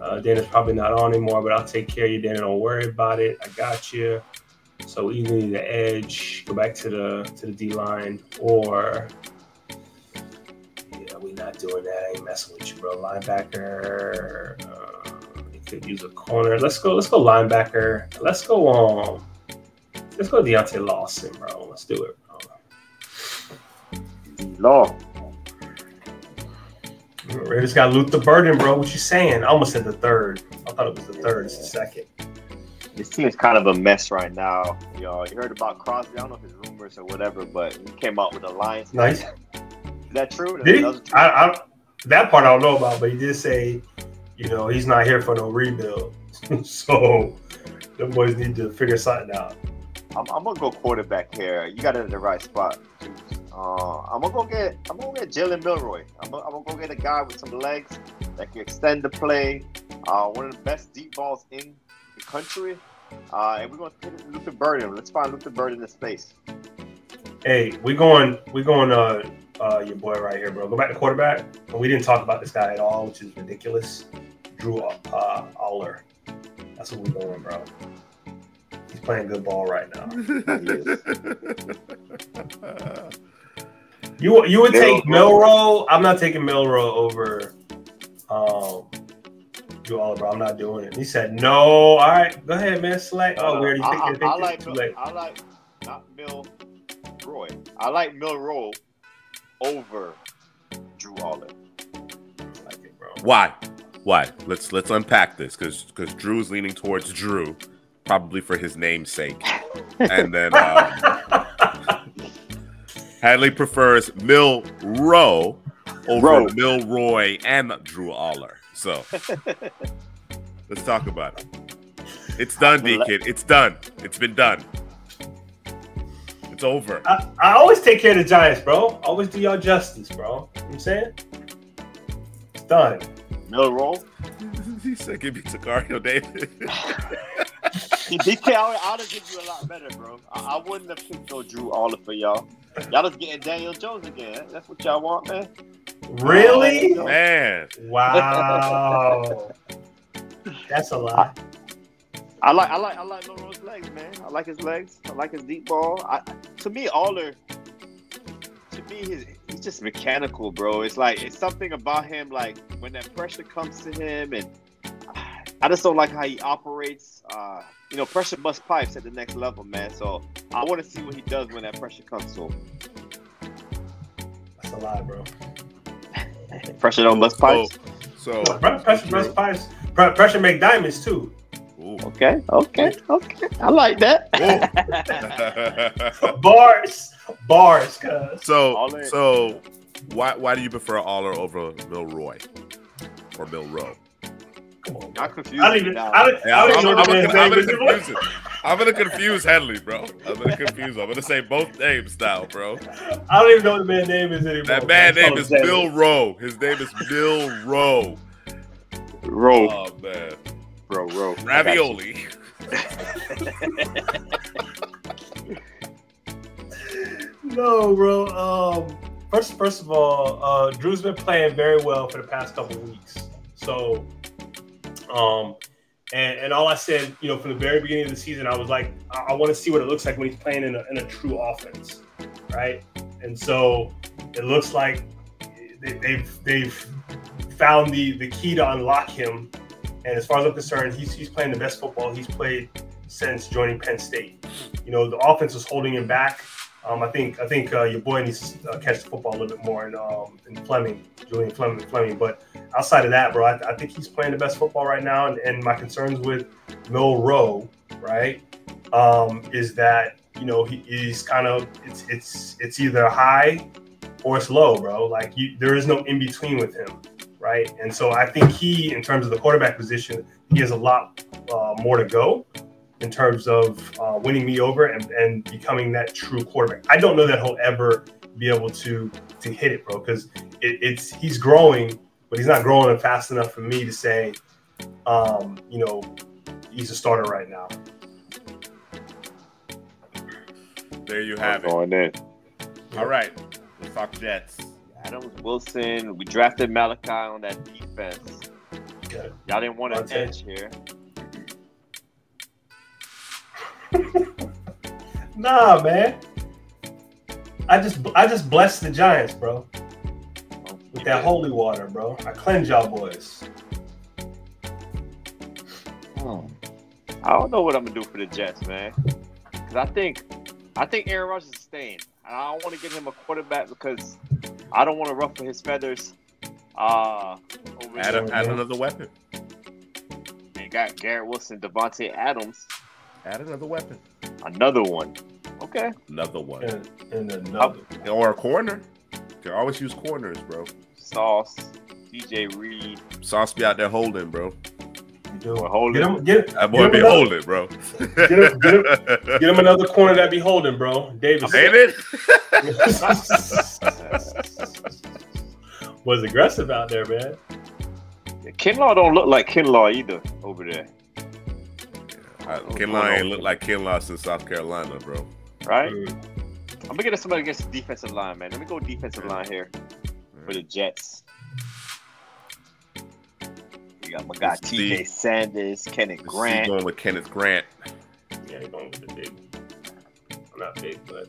Uh, Dana's probably not on anymore, but I'll take care of you, Dana. Don't worry about it. I got you. So either need the edge, go back to the to the D line, or we not doing that. I ain't messing with you, bro. Linebacker. Uh, you could use a corner. Let's go. Let's go linebacker. Let's go on. Um, let's go Deontae Lawson, bro. Let's do it, bro. Law. Raiders got Luther Burden, bro. What you saying? I almost said the third. I thought it was the third. It's the second. This team's kind of a mess right now. Y'all, you heard about Crosby. I don't know if it's rumors or whatever, but he came out with alliance. Nice. That true? Did? That true? I, I, that part I don't know about, but he did say, you know, he's not here for no rebuild. so the boys need to figure something out. I'm, I'm gonna go quarterback here. You got it in the right spot. Uh, I'm gonna go get I'm gonna get Jalen Milroy. I'm gonna, I'm gonna go get a guy with some legs that can extend the play. Uh, one of the best deep balls in the country. Uh, and we're gonna put Luther Burden. Let's find Luther Burden in the space. Hey, we're going, We're going, uh, uh, your boy right here, bro. Go back to quarterback. And we didn't talk about this guy at all, which is ridiculous. Drew uh, Allar. That's what we're going, bro. He's playing good ball right now. You you would take Milrow. I'm not taking Milrow over um Drew Oliver. I'm not doing it. He said no. All right, go ahead, man. Select. Oh, Uh, weird. You I, think, I, you I like too Mil, late. I like not Mil Roy. I like Mil Roll over Drew Allar. I like it, bro. Why? Why? Let's let's unpack this because because Drew's leaning towards Drew, probably for his name's sake, and then uh, Headley prefers Mil Row over Rowe. Milroy and Drew Allar. So let's talk about it. It's done, D kid. It's done. It's been done. It's over. I, I always take care of the Giants, bro. Always do y'all justice, bro. You know what I'm saying? It's done. Mil Roll. he said, "Give me Sicario David." He DK, I would, I would have given you a lot better, bro. I, I wouldn't have picked no Drew Allar for y'all. Y'all just getting Daniel Jones again. That's what y'all want, man. Really? Oh, Man, Wow. That's a lot. I like I like I like Milroy's legs, man. I like his legs. I like his deep ball. I, to me, Allar, to me, he's, he's just mechanical, bro. It's like it's something about him, like when that pressure comes to him, and I just don't like how he operates. Uh, you know, pressure bust pipes at the next level, man. So I want to see what he does when that pressure comes to him. That's a lot, bro. Pressure don't bust pipes. so Pressure, bust pressure, pressure, pressure make diamonds too. Ooh. Okay, okay, okay. I like that. Bars, bars, cuz. so so why why do you prefer Allar over Milroy or Milrow? Come on, bro. Not confused. I don't even. now. I don't, Yeah, I I'm, don't even know I'm the gonna, I'm gonna confuse it. I'm gonna confuse Headley, bro. I'm gonna confuse. him. I'm gonna say both names now, bro. I don't even know what the man's name is anymore. That man bro. name is Bill Rowe. His name is Bill Rowe. Roll, Oh man, bro, roll. ravioli. No, bro. Um, first, first of all, uh, Drew's been playing very well for the past couple of weeks. So, um, and, and all I said, you know, from the very beginning of the season, I was like, I, I want to see what it looks like when he's playing in a, in a true offense, right? And so it looks like they, they've they've found the the key to unlock him. And as far as I'm concerned, he's he's playing the best football he's played since joining Penn State. You know, the offense was holding him back. Um, I think I think uh, your boy needs to uh, catch the football a little bit more in, um, in Fleming, Julian Fleming, Fleming. But outside of that, bro, I, I think he's playing the best football right now. And, and my concerns with Mil Rowe, right, um, is that you know he, he's kind of it's it's it's either high or it's low, bro. Like you, there is no in between with him, right? And so I think he, in terms of the quarterback position, he has a lot uh, more to go in terms of uh, winning me over and, and becoming that true quarterback. I don't know that he'll ever be able to to hit it, bro, because it, it's he's growing, but he's not growing fast enough for me to say, um, you know, he's a starter right now. There you have it. Going in. All right, let's talk Jets. Adams Wilson. We drafted Malachi on that defense. Y'all didn't want an edge here. nah, man. I just I just blessed the Giants, bro. With that holy water, bro. I cleanse y'all boys. Hmm. I don't know what I'm gonna do for the Jets, man. Cause I think I think Aaron Rodgers is staying. And I don't want to get him a quarterback because I don't want to ruffle his feathers. Uh add, a, add another weapon. They got Garrett Wilson, Davante Adams. Add another weapon. Another one. Okay. Another one. And, and another. Or a corner. They always use corners, bro. Sauce, DJ Reed. Sauce be out there holding, bro. You Do hold get him, get, that boy be another, holding, bro. Get him, get, him, get him another corner that be holding, bro. Davis. David. it? Was aggressive out there, man. Kinlaw don't look like Kinlaw either over there. Uh, Kinlaw ain't look like Kinlaw since South Carolina, bro. Right? Mm. I'm gonna get somebody against the defensive line, man. Let me go defensive line here for the Jets. We got my guy TJ Sanders, Kenneth Grant. Going with Kenneth Grant. Yeah, he's going with the big. Not big, but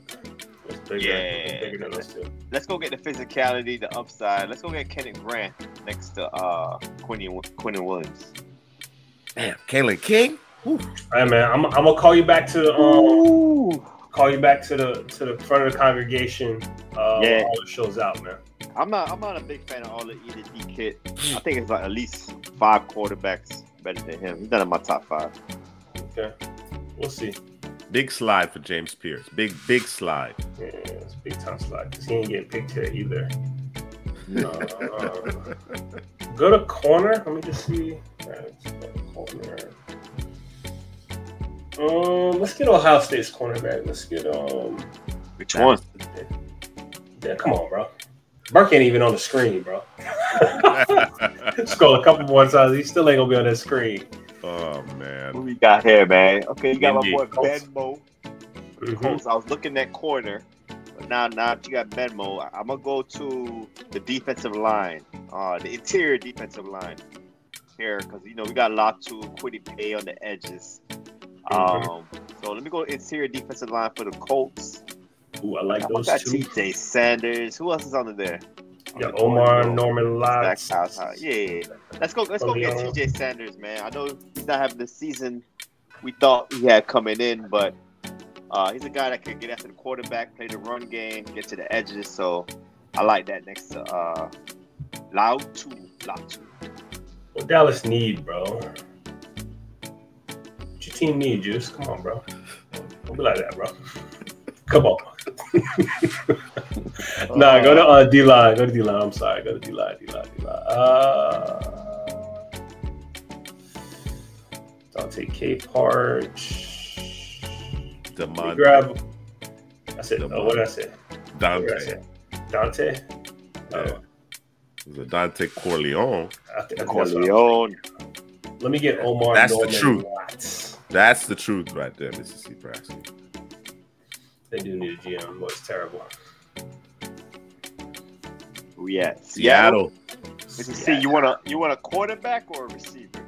bigger, yeah. Bigger let's, let's go get the physicality, the upside. Let's go get Kenneth Grant next to uh Quinny Quinton Williams. Damn, Kalen King. All right, man. I'm, I'm gonna call you back to um, call you back to the to the front of the congregation. Uh, yeah, all the shows out, man. I'm not I'm not a big fan of all the either D kit. I think it's like at least five quarterbacks better than him. He's not in my top five. Okay, we'll see. Big slide for James Pearce. Big big slide. Yeah, it's big time slide because he ain't getting picked here either. uh, go to corner. Let me just see. Corner. Um, let's get Ohio State's cornerback. Let's get um. Which one? Yeah, come on, bro. Burke ain't even on the screen, bro. Scroll a couple more times. He still ain't gonna be on that screen. Oh man. Who we got here, man? Okay, you got Indeed. my boy Benmo. Mm-hmm. I was looking at corner, but now now you got Benmo. I'm gonna go to the defensive line, uh, the interior defensive line here, because you know we got a lot to Kwity Paye on the edges. Mm-hmm. Um, so let me go interior defensive line for the Colts. Ooh, I like those got two. TJ Sanders. Who else is under there? Yeah, Omar Norman Lott. Yeah, let's go. Let's go get TJ Sanders, man. I know he's not having the season we thought he had coming in, but uh, he's a guy that can get after the quarterback, play the run game, get to the edges. So I like that next to uh, Latu. Latu. What Dallas need, bro? What your team need, Juice? Come on, bro. Don't be like that, bro. Come on. nah, go to uh, D line. Go to D line. I'm sorry. Go to D line. D line. D line. Uh, Dante Capehart. Demont. Grab. I said. Oh, what did I say? Dante. I say? Dante. Yeah. Oh. It was Dante Corleone. I think, I Corleone. Let me get Omar. That's Norman the truth. Watts. That's the truth right there, Mississippi Nebraska. They do need a GM. Was terrible. Who yeah, Seattle. Seattle. See, you want a you want a quarterback or a receiver?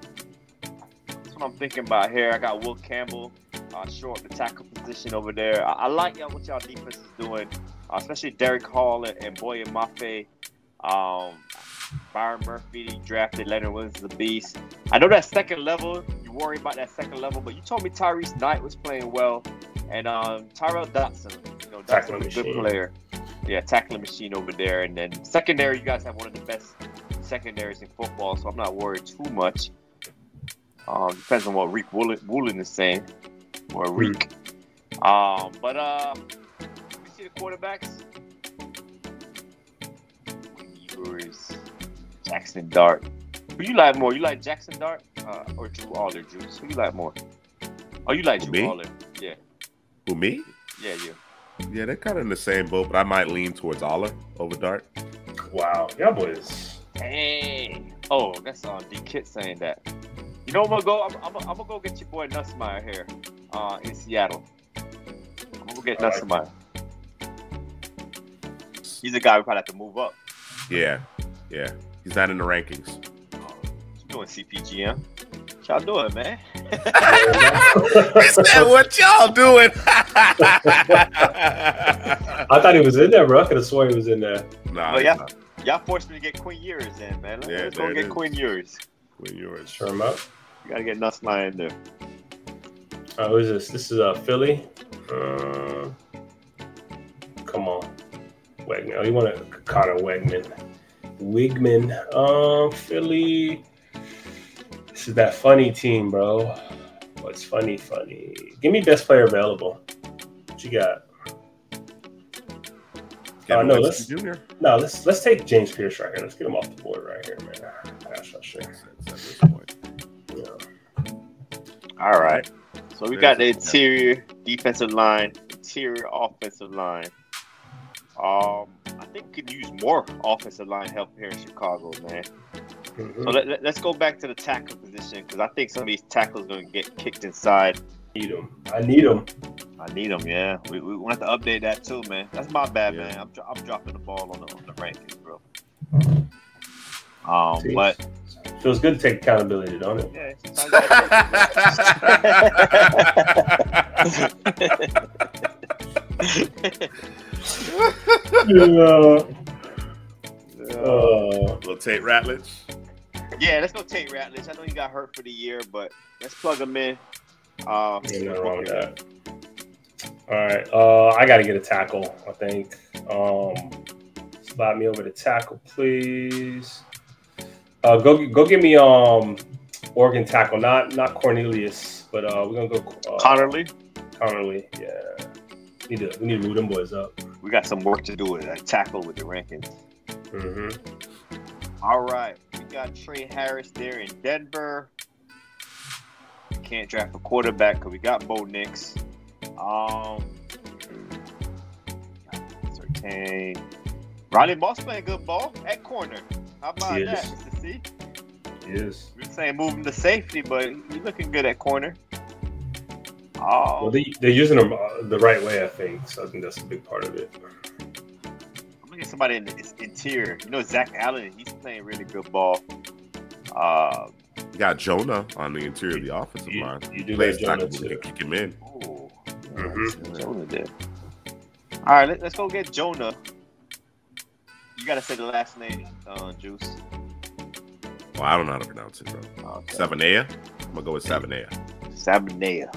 That's what I'm thinking about here. I got Will Campbell, uh, short the tackle position over there. I, I like y'all what y'all defense is doing, uh, especially Derick Hall and, and Boye Mafe. Um, Byron Murphy drafted Leonard Williams the beast. I know that second level, you worry about that second level, but you told me Tyrice Knight was playing well. And um, Tyrel Dodson, you know, Dodson's a good player. Yeah, tackling machine over there. And then secondary, you guys have one of the best secondaries in football, so I'm not worried too much. Um, depends on what Reek Woolen, is saying, or Reek. Mm. Um, but uh, we see the quarterbacks. Ewers, Jackson Dart. Who you like more? You like Jackson Dart uh, or Drew Allar, Juice? Who you like more? Oh, you like Drew Me? Allar? Yeah. Who me? Yeah, you. Yeah, they're kind of in the same boat, but I might lean towards Allar over Dart. Wow, y'all boys. Dang. Oh, that's on uh, D Kit saying that. You know, I'm gonna go. I'm, I'm, I'm, gonna go get your boy Nussmeier here, uh, in Seattle. I'm gonna go get Nussmeier. He's a guy we probably have to move up. Yeah, yeah. He's not in the rankings. doing, CPGM? What y'all doing, man? he said, "What y'all doing?" I thought he was in there, bro. I could have sworn he was in there. Nah, Oh, he's yeah. not. Y'all forced me to get Queen Ewers in, man. Let's, Yeah, let's go get is. Quinn Ewers. When you were Sure him up. You gotta get nuts line in there. Oh, who is this? This is uh, Philly. Uh, come on, Weigman. Oh, you want to Connor Weigman? Wigman. Um, Philly. This is that funny team, bro. What's funny? Funny. Give me best player available. What you got? Kevin no, Winston Jr. No, let's let's take James Pearce right here. Let's get him off the board right here, man. Pass rusher. At this point. Yeah. All right. So we got the There's- interior defensive line, interior offensive line. Um, I think we could use more offensive line help here in Chicago, man. Mhm. So let, let, us go back to the tackle position because I think some of these tackles going to get kicked inside. Need them. I need them. I need them, yeah. We, we want to update that too, man. That's my bad, Yeah. man. I'm, I'm dropping the ball on the, on the rankings, bro. Um, See? but Feels good to take accountability, don't it? yeah, sometimes Yeah. I- Uh, Little Tate Ratledge. Yeah, let's go take Ratledge. I know he got hurt for the year, but let's plug him in. Uh, ain't nothing wrong with that. All right. Uh, I got to get a tackle. I think. Um, slide me over to tackle, please. Uh, go go give me um Oregon tackle, not not Cornelius, but uh, we're gonna go uh, Conerly, Conerly. Yeah. We Need to we need to move them boys up. we got some work to do with that tackle with the rankings. hmm All right, got Tre Harris there in Denver. Can't draft a quarterback because we got Bo Nix. Um, Certain. Ronnie Moss playing good ball at corner. How about He that. Mr. C? Yes. We're saying move him to safety, but he's looking good at corner. Well, Oh, they, they're using them uh, the right way, I think. So I think that's a big part of it. I'm looking at somebody in the interior. You know, Zach Allen, he's playing really good ball. Uh, You got Jonah on the interior of the offensive You, line. you do Plays that, Jonah, tackle, we too. can kick him in. oh, Mhm. Jonah did. All right, let, us go get Jonah. You gotta say the last name, uh, Juice. Well, I don't know how to pronounce it, bro. Okay. Sabanea. I'm gonna go with Sabanea. Sabanea.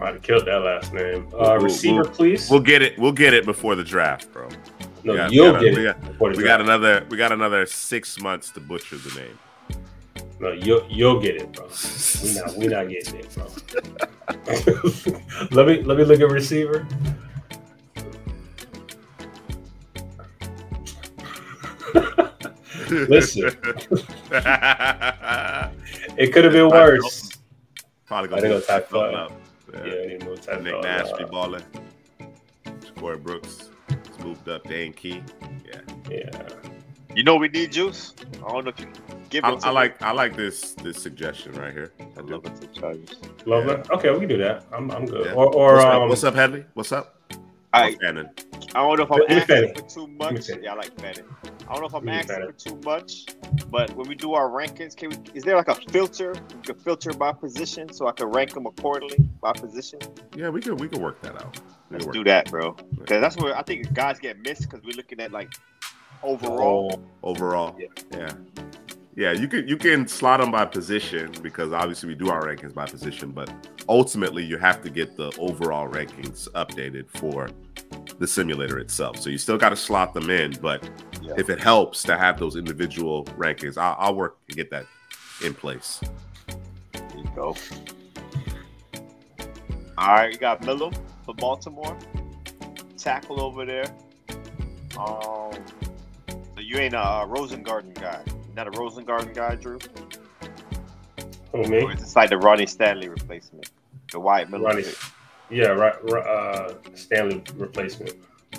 I'd have killed that last name. Uh, We'll- receiver, we'll- please. We'll get it. We'll get it before the draft, bro. no, we got- you'll we got- get we it before the We got draft. another. We got another six months to butcher the name. No, you'll you'll get it, bro. We not we not getting it, bro. let me let me look at receiver. Listen. It could have been worse. Probably I gonna think move I'll type something five. Up. Yeah, Yeah. I need more time. Nick Uh, Nash be balling. Corey Brooks has moved up. Dan Key. Yeah. Yeah. You know we need Juice. I don't know if you can give it. I, to I me. like. I like this. This suggestion right here. I I love it to Chargers. Lovely. Okay, we can do that. I'm I'm good. Yeah. Or or what's, up, um what's up, Headley? What's up? I Fannin. I don't know if I'm asking for too much. Yeah, I like Fannin. I don't know if I'm asking for too much, but when we do our rankings, can we? Is there like a filter? We can filter by position, so I can rank them accordingly by position. Yeah, we could. We could work that out. We Let's do that, bro. Because that's where I think guys get missed because we're looking at like overall. overall. Yeah. Yeah. Yeah, you can you can slot them by position because obviously we do our rankings by position, but ultimately you have to get the overall rankings updated for the simulator itself. So you still got to slot them in, but Yeah. if it helps to have those individual rankings, I'll, I'll work to get that in place. There you go. All right, you got Miller for Baltimore. Tackle over there. Um, so you ain't a uh, Rosengarten guy. You're not a Rosengarten guy, Drew. who me? Or is this like the Ronnie Stanley replacement? The Wyatt Milum. Ronnie. pick? Yeah, right. uh, Stanley replacement.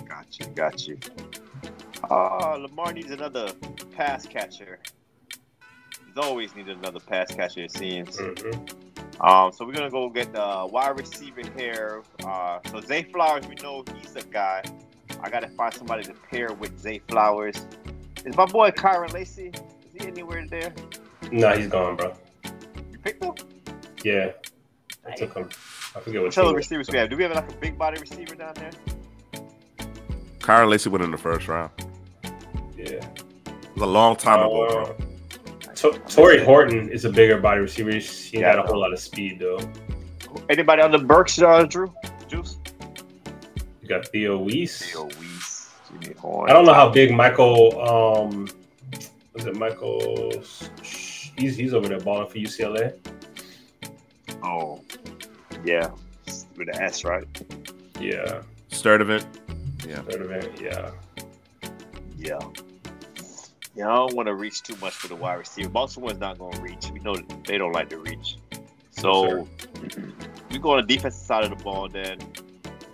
Got you, got you. Uh, Lamar needs another pass catcher. He's always needed another pass catcher, it seems. hmm Um, so we're gonna go get the wide receiver here. Uh, so Zay Flowers, we know he's a guy. I gotta find somebody to pair with Zay Flowers. Is my boy Kyren Lacy? Is he anywhere there? No, he's gone, bro. You picked him? Yeah, I took him. I forget what Which other team. receivers we have? Do we have like a big body receiver down there? Kyren Lacy went in the first round. Yeah. It was a long time ago, Uh, bro. To- Tory Horton is a bigger body receiver. He's- He Yeah, got I a whole lot of speed though. Anybody on the Burks, uh, Drew? Juice? You got Theo Wease. Theo Wease, Jimmy Horn. I don't know how big Michael. Um, was it Michael? He's he's over there balling for UCLA. Oh, yeah, with the S, right? Yeah, Sturdivant. Yeah. third event. Yeah, Yeah. Yeah, I don't want to reach too much for the wide receiver. Baltimore's not going to reach. We know they don't like to reach. So we go on the defensive side of the ball. Then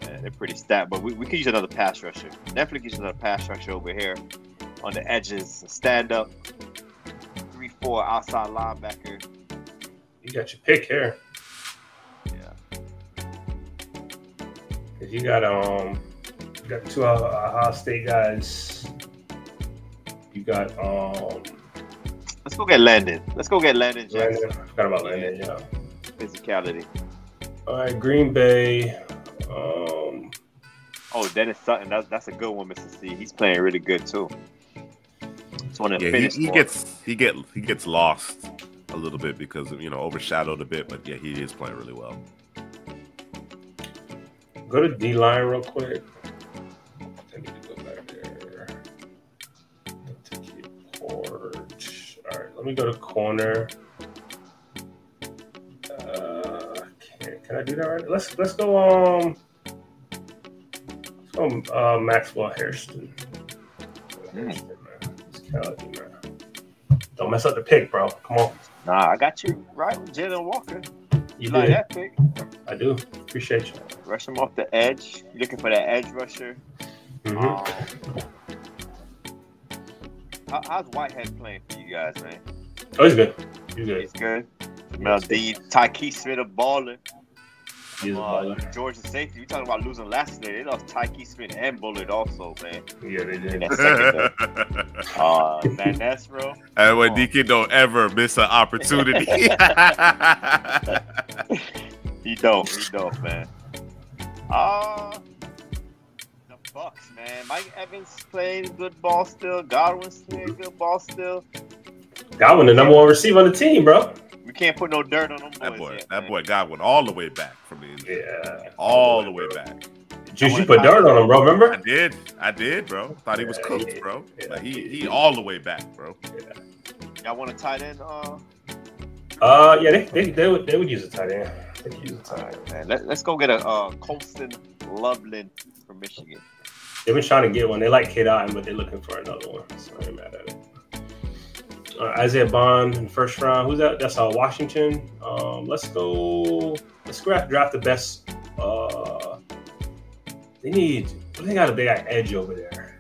uh, they're pretty stacked, but we, we could use another pass rusher. Definitely use another pass rusher over here on the edges. Stand up, three, four outside linebacker. you got your pick here. 'Cause You got um, you got two uh, Ohio State guys. You got um, Let's go get Landon. Let's go get Landon Landon. Jackson. I forgot about Landon. Yeah. Physicality. All right, Green Bay. Um, Oh, Dennis Sutton. That's that's a good one, Mr. C. He's playing really good too. Just want to Yeah, finish. he, he gets he get he gets lost a little bit because of, you know overshadowed a bit, but yeah, he is playing really well. Go to D line real quick. I need to go back there. Porch. All right, let me go to corner. Uh, can, can I do that right? Let's let's go. Um, let's go. Uh, Maxwell Hairston. Hairston, man. He's Cali, man. Don't mess up the pick, bro. Come on. Nah, I got you right with Jalon Walker. You You like that pick? I do. Appreciate you. Rush him off the edge. You looking for that edge rusher? Mhm. Um, how, how's Whitehead playing for you guys, man? Oh, he's good. He's good. He's good. Jamel D, Tyke Smith a baller. He's a Uh, baller. Georgia safety. You talking about losing last night? They lost Tyke Smith and Bullard also, man. Yeah, they did. that second, uh, Van Ness, bro. and when. DK don't ever miss an opportunity. He don't. He don't, man. Uh the Bucks, man. Mike Evans playing good ball still. Godwin's playing good ball still. Godwin, the number one receiver on the team, bro. We can't put no dirt on them boys. that boy, yet, that man. boy got one all the way back from the injury. Yeah. All the way back. Juice, you put dirt on him, bro. Remember? I did. I did, bro. Thought he was Yeah, cooked, bro. yeah, Like he, he- he all the way back, bro. Y'all want a tight end? Uh, Uh, yeah, they, they, they, would, they would use a tight end. Use a all right, man. Let, let's go get a uh, Colston Loveland from Michigan. They've been trying to get one. They like Kid Otton, but they're looking for another one. So I ain't mad at it. Uh, Isaiah Bond in the first round. Who's that? That's uh, Washington. Um, let's go. Let's draft, draft the best. Uh, they need. They got a big edge over there.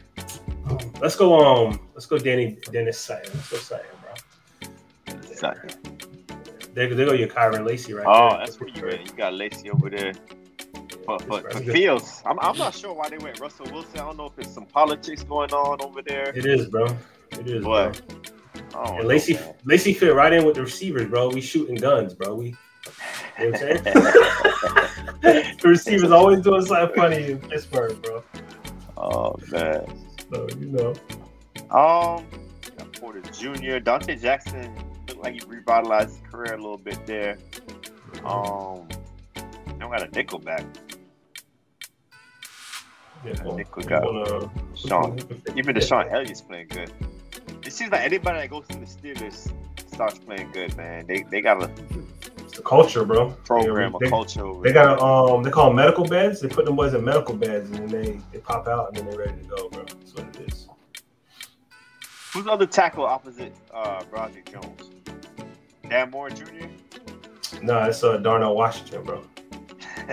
Um, let's go. Um, let's go. Dani Dennis Sutton. Let's go Sutton, bro. Second. They they go your Kyren Lacy right Oh, there. that's where you at. You got Lacy over there. That's but good. Fields, I'm, I'm not sure why they went Russell Wilson. I don't know if it's some politics going on over there. It is, bro. It is, bro. What? I don't And know, Lacy, man. Lacy fit right in with the receivers, bro. We shooting guns, bro. We, you know what I'm saying? the receivers always doing something funny in Pittsburgh, bro. oh man. So you know, Um, Porter Jr. Donte Jackson like he revitalized his career a little bit there. Um, don't got a nickel back. yeah, cool. Nick we You got Sean. Even DeShon Elliott's playing good. It seems like anybody that goes to the Steelers starts playing good, man. They they got a It's the culture, bro. program, they, a culture. Over They got a, um, they call them medical beds. They put them boys in medical beds, and then they they pop out, and then they're ready to go, bro. That's what it is. Who's the other tackle opposite uh, Broderick Jones? Dan Moore Jr. Nah, it's uh, Darnell Washington, bro.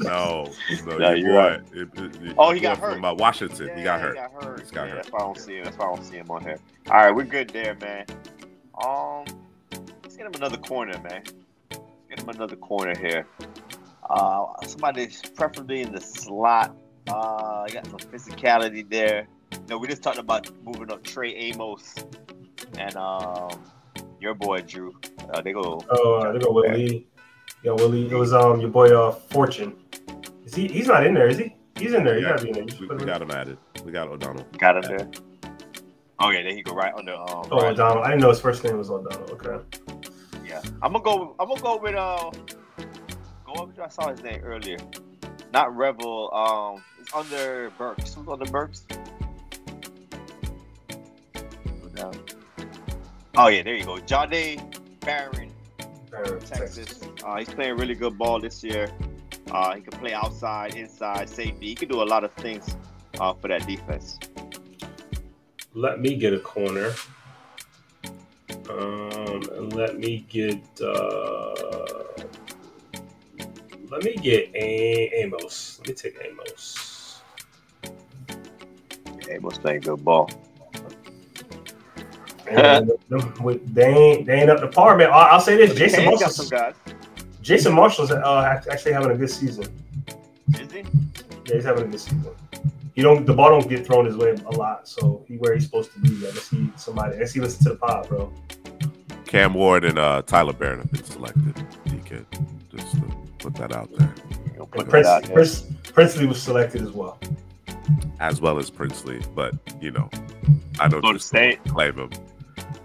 No, no, No, your you're boy, right. it- it- it- Oh, he your got boy hurt. From uh, Washington, Yeah, he got hurt. He got hurt. He's got yeah, hurt. That's why I don't see him. That's why I don't see him on here. All right, we're good there, man. Um, let's get him another corner, man. Let's get him another corner here. Uh, somebody preferably in the slot. Uh, I got some physicality there. You know, we just talked about moving up Trey Amos and um, your boy Drew. Uh, they go. Oh, uh, they go Willie. Yeah, Willie. It was um your boy uh Fortune. Is he? He's not in there, is he? He's in there. He Yeah, gotta be in there. We, we got him added. We got O'Donnell. Got him there. Oh yeah, there you go. Right on the um. Oh, right. O'Donnell. I didn't know his first name was O'Donnell. Okay. Yeah, I'm gonna go. I'm gonna go with uh. Go up. I saw his name earlier. Not Revel. Um, it's under Burks. Who's under Burks? Down. Oh yeah, there you go. Jahdae Barron, Texas. Uh, he's playing really good ball this year. Uh, he can play outside, inside, safety. He can do a lot of things uh, for that defense. Let me get a corner. Um, and let me get. uh Let me get a- Amos. Let me take Amos. Amos playing good ball. And with- they ain't they ain't up to par, man. I'll, I'll say this: Jason Hey, he some Marshall's guys. Jason Marshall's uh, actually having a good season. Is he? Yeah, he's having a good season. He don't the ball don't get thrown his way a lot, so he where he's supposed to be. I guess he somebody. I guess he listen to the pod, bro. Cam Ward and uh, Tyler Baron have been selected. DK, just to put that out there, He'll And put Prince, out there. Prince Princely was selected as well. as well as Princely. But you know, I don't to Drew still state. claim him.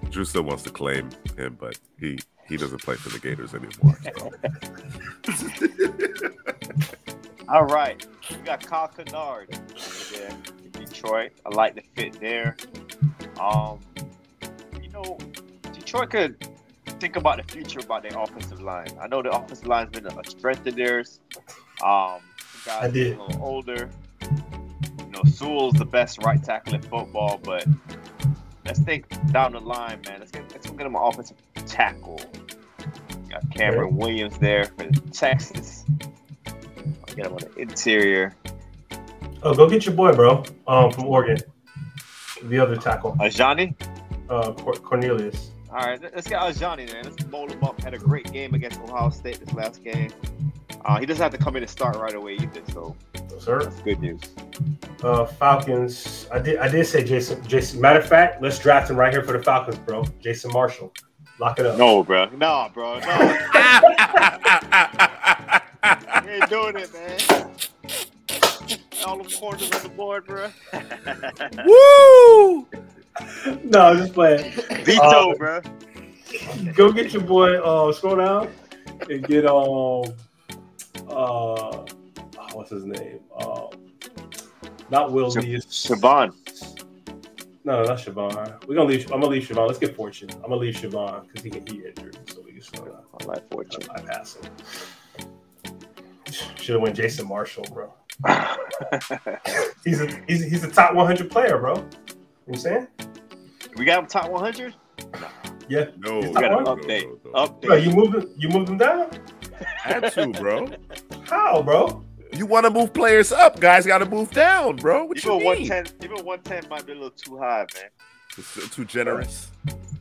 Drew still wants to claim him, but he he doesn't play for the Gators anymore. So. All right. We got Kyle Kennard there in Detroit. I like the fit there. Um, you know, Detroit could think about the future about their offensive line. I know the offensive line's been a strength of theirs. Um, guys I did. a little older. You know, Sewell's the best right tackle in football, but let's think down the line, man. Let's get let's go get him an offensive tackle. Got Cameron Williams there for Texas. I'll get him on the interior. Oh, go get your boy, bro. Um, from Oregon, the other tackle, Ajani. uh, Cor- Cornelius. All right, let's get Ajani then. Let's bowl him up. Had a great game against Ohio State this last game. Uh, he doesn't have to come in and start right away either, so Sir, that's good news. uh, Falcons. I did. I did say Jason. Jason. Matter of fact, let's draft him right here for the Falcons, bro. Jason Marshall. Lock it up. No, bro. Nah, bro. No, you ain't doing it, man. All them corners on the board, bro. Woo! no, I'm just playing. Veto, Uh, bro. Go get your boy. Uh, scroll down and get um. Uh, what's his name? Um, not Will Shavon. Lee. Shavon. No, not Shavon. We're gonna leave. I'm gonna leave Shavon. Let's get Fortune. I'm gonna leave Shavon because he he injured, so we just gonna I like fortune. bypass him. Should have went Jason Marshall, bro. He's a he's, he's a top 100 player, bro. You know what I'm saying? we got him top 100. Yeah. No, We got an update. no, no. Bro, Update. you moved him, you moved him down? Had to, bro. How, bro? You want to move players up, guys? Got to move down, bro. What you Even mean? 110, even 110 might be a little too high, man. It's too generous.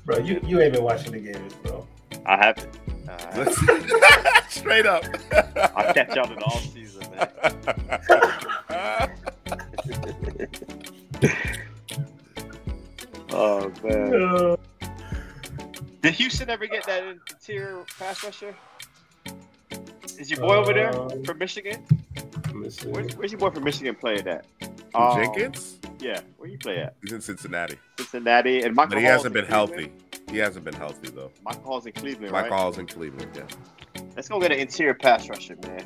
Bro, you, you ain't been watching the games, bro. I haven't. Uh, Straight up. I'll catch y'all in the off season, man. Oh man. Did Houston ever get that interior pass rusher? Is your boy over there Um, from Michigan? Where's, where's your boy from Michigan playing at? Um, Jenkins? Yeah, where you play at? He's in Cincinnati, Cincinnati and Michael. but he Hall's hasn't been Cleveland. healthy. He hasn't been healthy though. Michael Hall's in Cleveland, Michael right? Hall's in Cleveland. Yeah. Let's go get an interior pass rusher, man.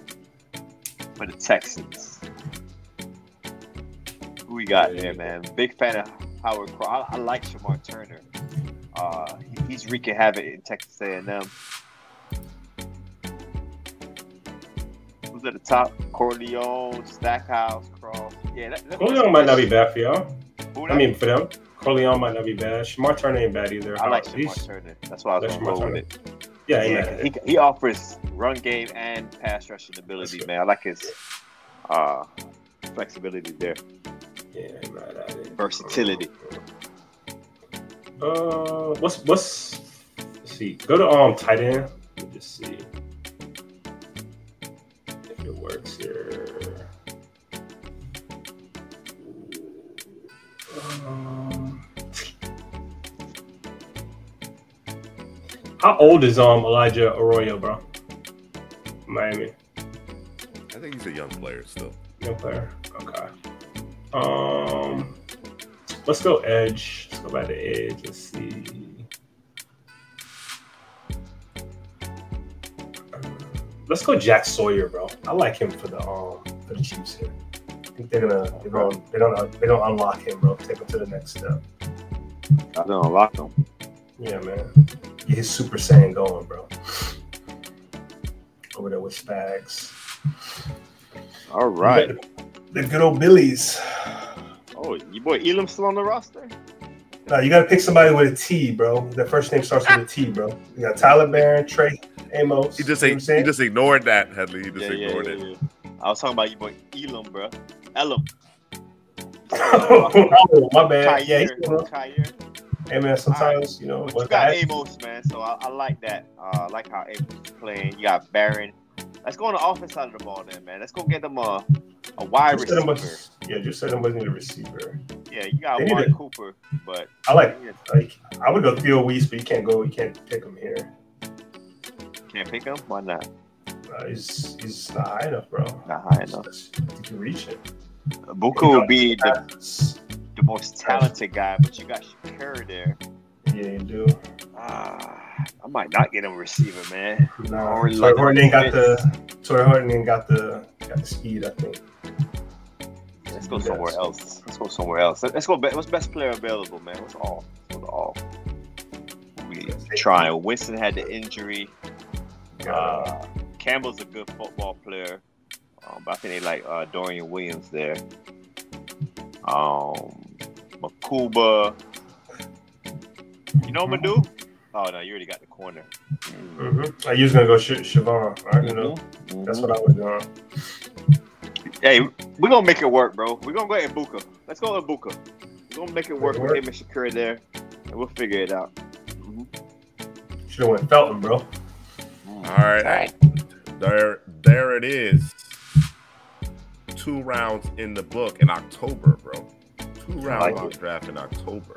For the Texans. Who we got there, man? Big fan of Howard Crow. I, I like Shemar Turner. Uh, he- he's wreaking havoc in Texas A&M. At the top? Corleone, Stackhouse, Cross. Yeah, that, that- Corleone might not be bad for y'all. I mean, for them. Corleone might not be bad. Shemar Turner ain't bad either. I like Shemar Turner. That's why I was going to Shemar go with it. Yeah, he Yeah, he, he offers run game and pass rushing ability, man. I like his uh, flexibility there, Yeah, he ain't mad at it. versatility. Uh, what's what's? Let's see. Go to um tight end. Let me just see if it works here. Um, How old is um Elijah Arroyo, bro? Miami. I think he's a young player still. Young player. Okay. Um, let's go edge. Let's go back to edge. Let's see. Let's go Jack Sawyer, bro. I like him for the um for the Chiefs here. I think they're gonna they're gonna they don't they don't unlock him, bro. Take him to the next step. I don't unlock him. Yeah, man. Get his Super Saiyan going, bro. Over there with Spags. All right. The good old Billies. Oh, your boy Elam still on the roster? No, you gotta pick somebody with a T, bro. Their first name starts with a T, bro. You got Tyler Baron, Trey Amos. He just you know he, he just ignored that, Headley. He just Yeah, yeah, ignored yeah, it. yeah. I was talking about your boy Elam, bro. Elam. oh, my bad. Yeah, he's Kyer, Kyer. hey man, sometimes you know But you got that- Amos, man. So I, I like that. Uh, I like how Amos is playing. You got Barron. Let's go on the offense side of the ball, then, man. Let's go get them a a wide Just receiver. was, yeah, just said him wasn't a receiver. Yeah, you got They need Cooper, but I like like I would go Theo Wease, but you can't go. You can't pick him here. can't pick him. Why not? Uh, he's he's not high enough, bro. Not high enough. You can reach it. Buku would be the, the most talented guy, but you got Shakir there. Yeah, you do. Ah, I might not get him a receiver, man. No, Tory like Horton ain't got the Tory Horton ain't got the got the speed. I think. Let's go somewhere else. Let's go somewhere else. Let's go. be- What's best player available, man? What's all? What's all? We trying. Winston had the injury. Uh, Campbell's a good football player, um, but I think they like uh, Dorian Williams there. Um, Makuba. You know what I'm gonna do? Oh no, you already got the corner. Mm-hmm. I was gonna go Sh- Shavon. Right? You know, Mhm. that's what I was doing. Hey, we're gonna make it work, bro. We're gonna go ahead and Buka. Let's go with Buka. We're gonna make it work with Work. him and Shakir there, and we'll figure it out. Should have went Felton, bro. All right. There, there it is. Two rounds in the book in October, bro. Two rounds like on draft in October.